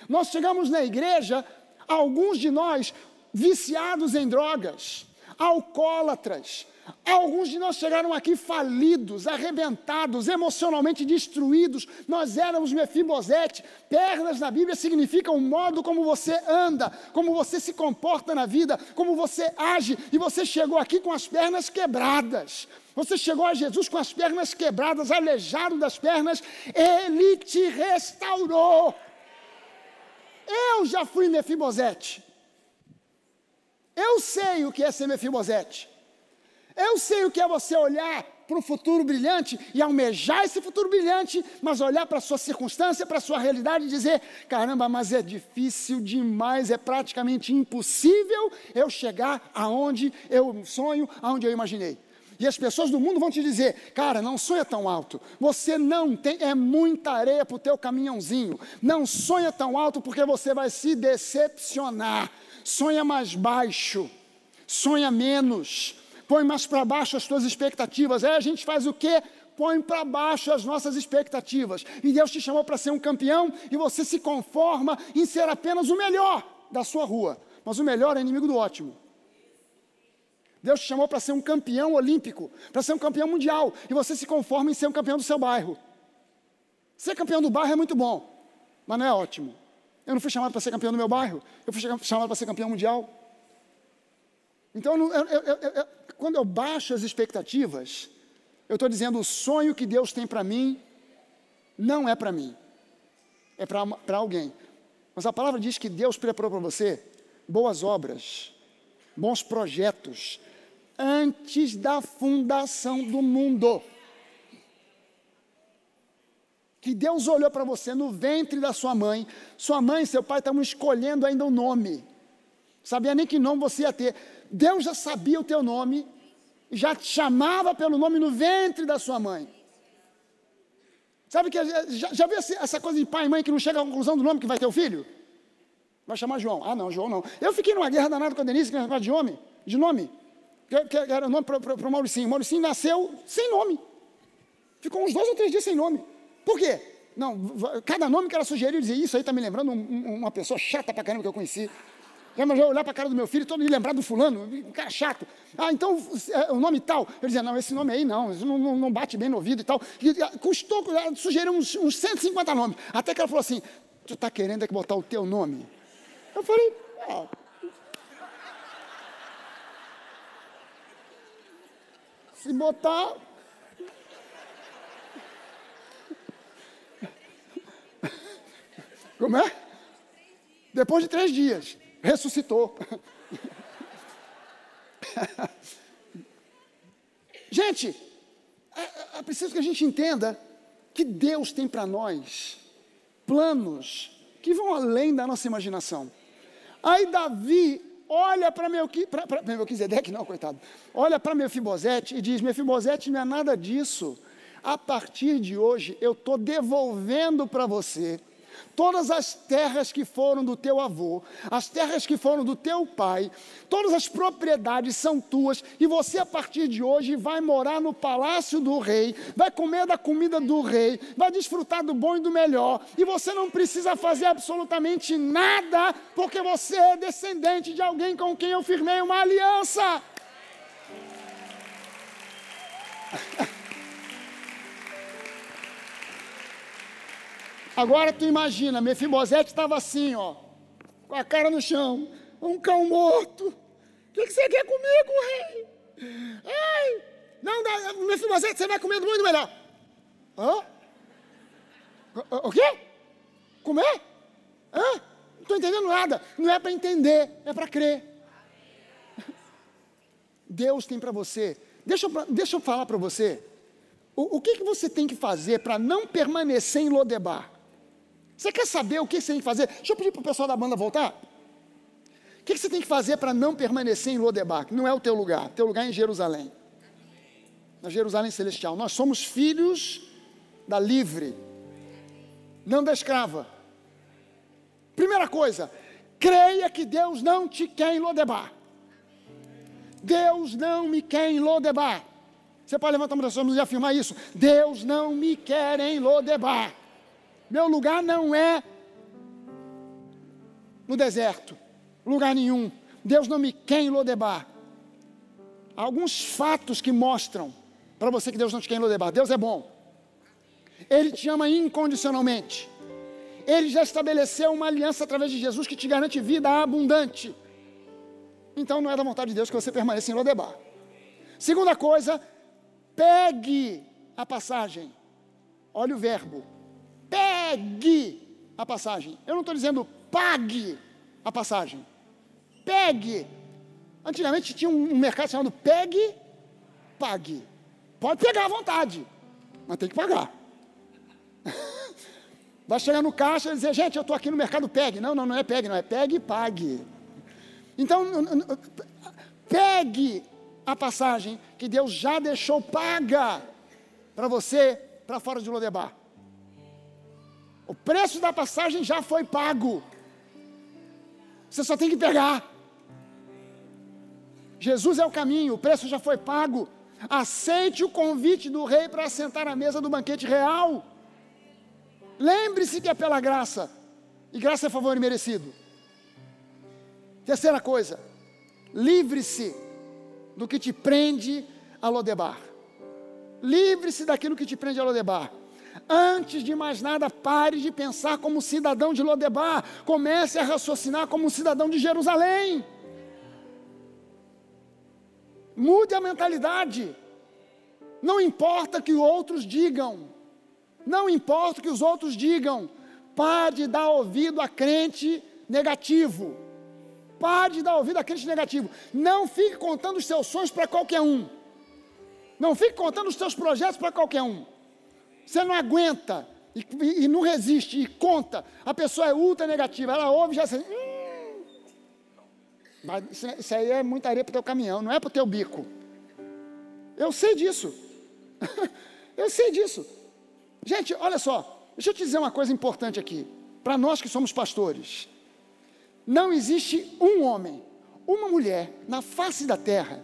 Nós chegamos na igreja alguns de nós viciados em drogas, alcoólatras. Alguns de nós chegaram aqui falidos, arrebentados, emocionalmente destruídos. Nós éramos Mefibosete. Pernas na Bíblia significam o modo como você anda, como você se comporta na vida, como você age. E você chegou aqui com as pernas quebradas. Você chegou a Jesus com as pernas quebradas, aleijado das pernas. Ele te restaurou. Eu já fui Mefibosete. Eu sei o que é ser Mefibosete. Eu sei o que é você olhar para o futuro brilhante e almejar esse futuro brilhante, mas olhar para a sua circunstância, para a sua realidade e dizer: caramba, mas é difícil demais, é praticamente impossível eu chegar aonde eu sonho, aonde eu imaginei. E as pessoas do mundo vão te dizer: cara, não sonha tão alto. Você não tem, é muita areia para o teu caminhãozinho. Não sonha tão alto porque você vai se decepcionar. Sonha mais baixo. Sonha menos. Põe mais para baixo as tuas expectativas. Aí a gente faz o quê? Põe para baixo as nossas expectativas. E Deus te chamou para ser um campeão e você se conforma em ser apenas o melhor da sua rua. Mas o melhor é inimigo do ótimo. Deus te chamou para ser um campeão olímpico, para ser um campeão mundial, e você se conforma em ser um campeão do seu bairro. Ser campeão do bairro é muito bom, mas não é ótimo. Eu não fui chamado para ser campeão do meu bairro, eu fui chamado para ser campeão mundial. Então, eu, eu, eu, quando eu baixo as expectativas, eu estou dizendo: o sonho que Deus tem para mim não é para mim, é para alguém. Mas a palavra diz que Deus preparou para você boas obras, bons projetos, antes da fundação do mundo. Que Deus olhou para você no ventre da sua mãe, sua mãe e seu pai estavam escolhendo ainda o nome, sabia nem que nome você ia ter. Deus já sabia o teu nome, já te chamava pelo nome no ventre da sua mãe. Sabe que já, já viu essa coisa de pai e mãe que não chega à conclusão do nome que vai ter o filho? Vai chamar João. Ah, não, João não. Eu fiquei numa guerra danada com a Denise, que era de nome, de nome era nome para o Mauricinho. Mauricinho nasceu sem nome. Ficou uns dois ou três dias sem nome. Por quê? Não, cada nome que ela sugeriu, dizia, isso aí está me lembrando um, uma pessoa chata para caramba que eu conheci. Já olhar para a cara do meu filho, todo me lembrar do fulano, um cara chato. Ah, então é, o nome tal. Eu dizia, não, esse nome aí não, isso não, não, bate bem no ouvido e tal. E, custou, sugeriu uns, uns 150 nomes. Até que ela falou assim, tu está querendo é que botar o teu nome? Eu falei, ah, Se botar. Como é? Depois de três dias, ressuscitou. gente, é, é preciso que a gente entenda que Deus tem para nós planos que vão além da nossa imaginação. Aí Davi olha para meu para Melquisedeque, não, coitado. Olha para Mefibosete e diz: Mefibosete não é nada disso. A partir de hoje eu estou devolvendo para você todas as terras que foram do teu avô, as terras que foram do teu pai, todas as propriedades são tuas, e você a partir de hoje vai morar no palácio do rei, vai comer da comida do rei, vai desfrutar do bom e do melhor, e você não precisa fazer absolutamente nada, porque você é descendente de alguém com quem eu firmei uma aliança. *laughs* Agora tu imagina, Mefibosete estava assim, ó, com a cara no chão, um cão morto. O que, que você quer comigo, rei? Ai, não dá, Mefibosete, você vai comer muito melhor. Hã? O quê? Comer? Hã? Não estou entendendo nada. Não é para entender, é para crer. Deus tem para você. Deixa eu, deixa eu falar para você. O, o que, que você tem que fazer para não permanecer em Lodebar? Você quer saber o que você tem que fazer? Deixa eu pedir para o pessoal da banda voltar. O que você tem que fazer para não permanecer em Lodebar? Não é o teu lugar, teu lugar é em Jerusalém. Na Jerusalém Celestial. Nós somos filhos da livre, não da escrava. Primeira coisa, creia que Deus não te quer em Lodebar. Deus não me quer em Lodebar. Você pode levantar a mão e afirmar isso. Deus não me quer em Lodebar. Meu lugar não é no deserto, lugar nenhum. Deus não me quer em Lodebar. Alguns fatos que mostram para você que Deus não te quer em Lodebar. Deus é bom. Ele te ama incondicionalmente. Ele já estabeleceu uma aliança através de Jesus que te garante vida abundante. Então não é da vontade de Deus que você permaneça em Lodebar. Segunda coisa, pegue a passagem. Olha o verbo pegue a passagem. Eu não estou dizendo pague a passagem. Pegue. Antigamente tinha um mercado chamado pegue, pague. Pode pegar à vontade, mas tem que pagar. *laughs* Vai chegar no caixa e dizer, gente, eu estou aqui no mercado pegue. Não, não, não é pegue, não, é pegue e pague. Então, pegue a passagem que Deus já deixou paga para você para fora de Lodebar. O preço da passagem já foi pago. Você só tem que pegar. Jesus é o caminho, o preço já foi pago. Aceite o convite do rei para sentar à mesa do banquete real. Lembre-se que é pela graça, e graça é favor imerecido. Terceira coisa, livre-se do que te prende a Lodebar. Livre-se daquilo que te prende a Lodebar. Antes de mais nada, pare de pensar como cidadão de Lodebar, comece a raciocinar como cidadão de Jerusalém. Mude a mentalidade. Não importa que outros digam, não importa o que os outros digam, pare de dar ouvido a crente negativo. Pare de dar ouvido a crente negativo. Não fique contando os seus sonhos para qualquer um. Não fique contando os seus projetos para qualquer um. Você não aguenta e, e, e, não resiste e conta. A pessoa é ultra negativa, ela ouve e já assim. Hum. Mas isso, isso, aí é muita areia para o teu caminhão, não é para o teu bico. Eu sei disso. *laughs* eu sei disso. Gente, olha só, deixa eu te dizer uma coisa importante aqui. Para nós que somos pastores, não existe um homem, uma mulher na face da terra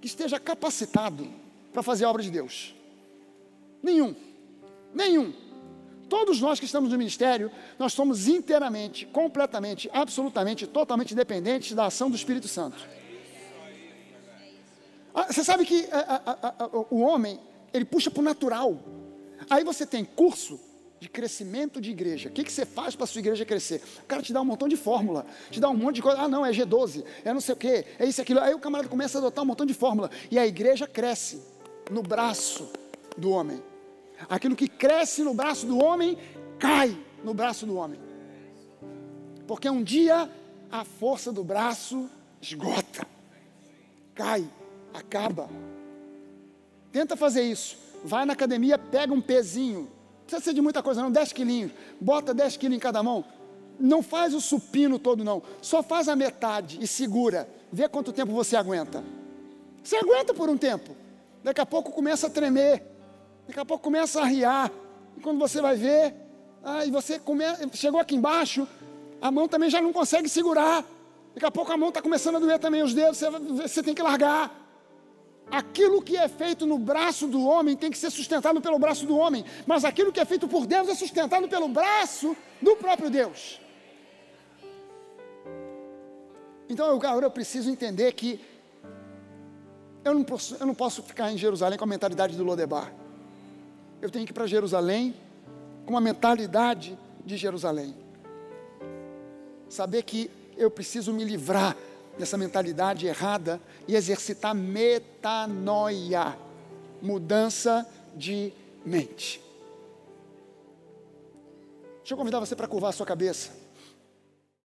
que esteja capacitado para fazer a obra de Deus. Nenhum. Nenhum. Todos nós que estamos no ministério, nós somos inteiramente, completamente, absolutamente, totalmente dependentes da ação do Espírito Santo. Ah, você sabe que a, a, a, o homem, ele puxa para o natural. Aí você tem curso de crescimento de igreja. O que, que você faz para a sua igreja crescer? O cara te dá um montão de fórmula, te dá um monte de coisa. Ah, não, é G12, é não sei o quê, é isso, aquilo. Aí o camarada começa a adotar um montão de fórmula. E a igreja cresce no braço do homem. Aquilo que cresce no braço do homem, cai no braço do homem. Porque um dia a força do braço esgota, cai, acaba. Tenta fazer isso. Vai na academia, pega um pezinho. Não precisa ser de muita coisa, não, 10 quilinhos. Bota 10 quilos em cada mão. Não faz o supino todo, não. Só faz a metade e segura. Vê quanto tempo você aguenta. Você aguenta por um tempo. Daqui a pouco começa a tremer. Daqui a pouco começa a riar. E quando você vai ver, e você come... chegou aqui embaixo, a mão também já não consegue segurar. Daqui a pouco a mão está começando a doer também os dedos, você, você tem que largar. Aquilo que é feito no braço do homem tem que ser sustentado pelo braço do homem, mas aquilo que é feito por Deus é sustentado pelo braço do próprio Deus. Então agora eu preciso entender que eu não, posso, eu não posso ficar em Jerusalém com a mentalidade do Lodebar. Eu tenho que ir para Jerusalém com a mentalidade de Jerusalém. Saber que eu preciso me livrar dessa mentalidade errada e exercitar metanoia, mudança de mente. Deixa eu convidar você para curvar a sua cabeça.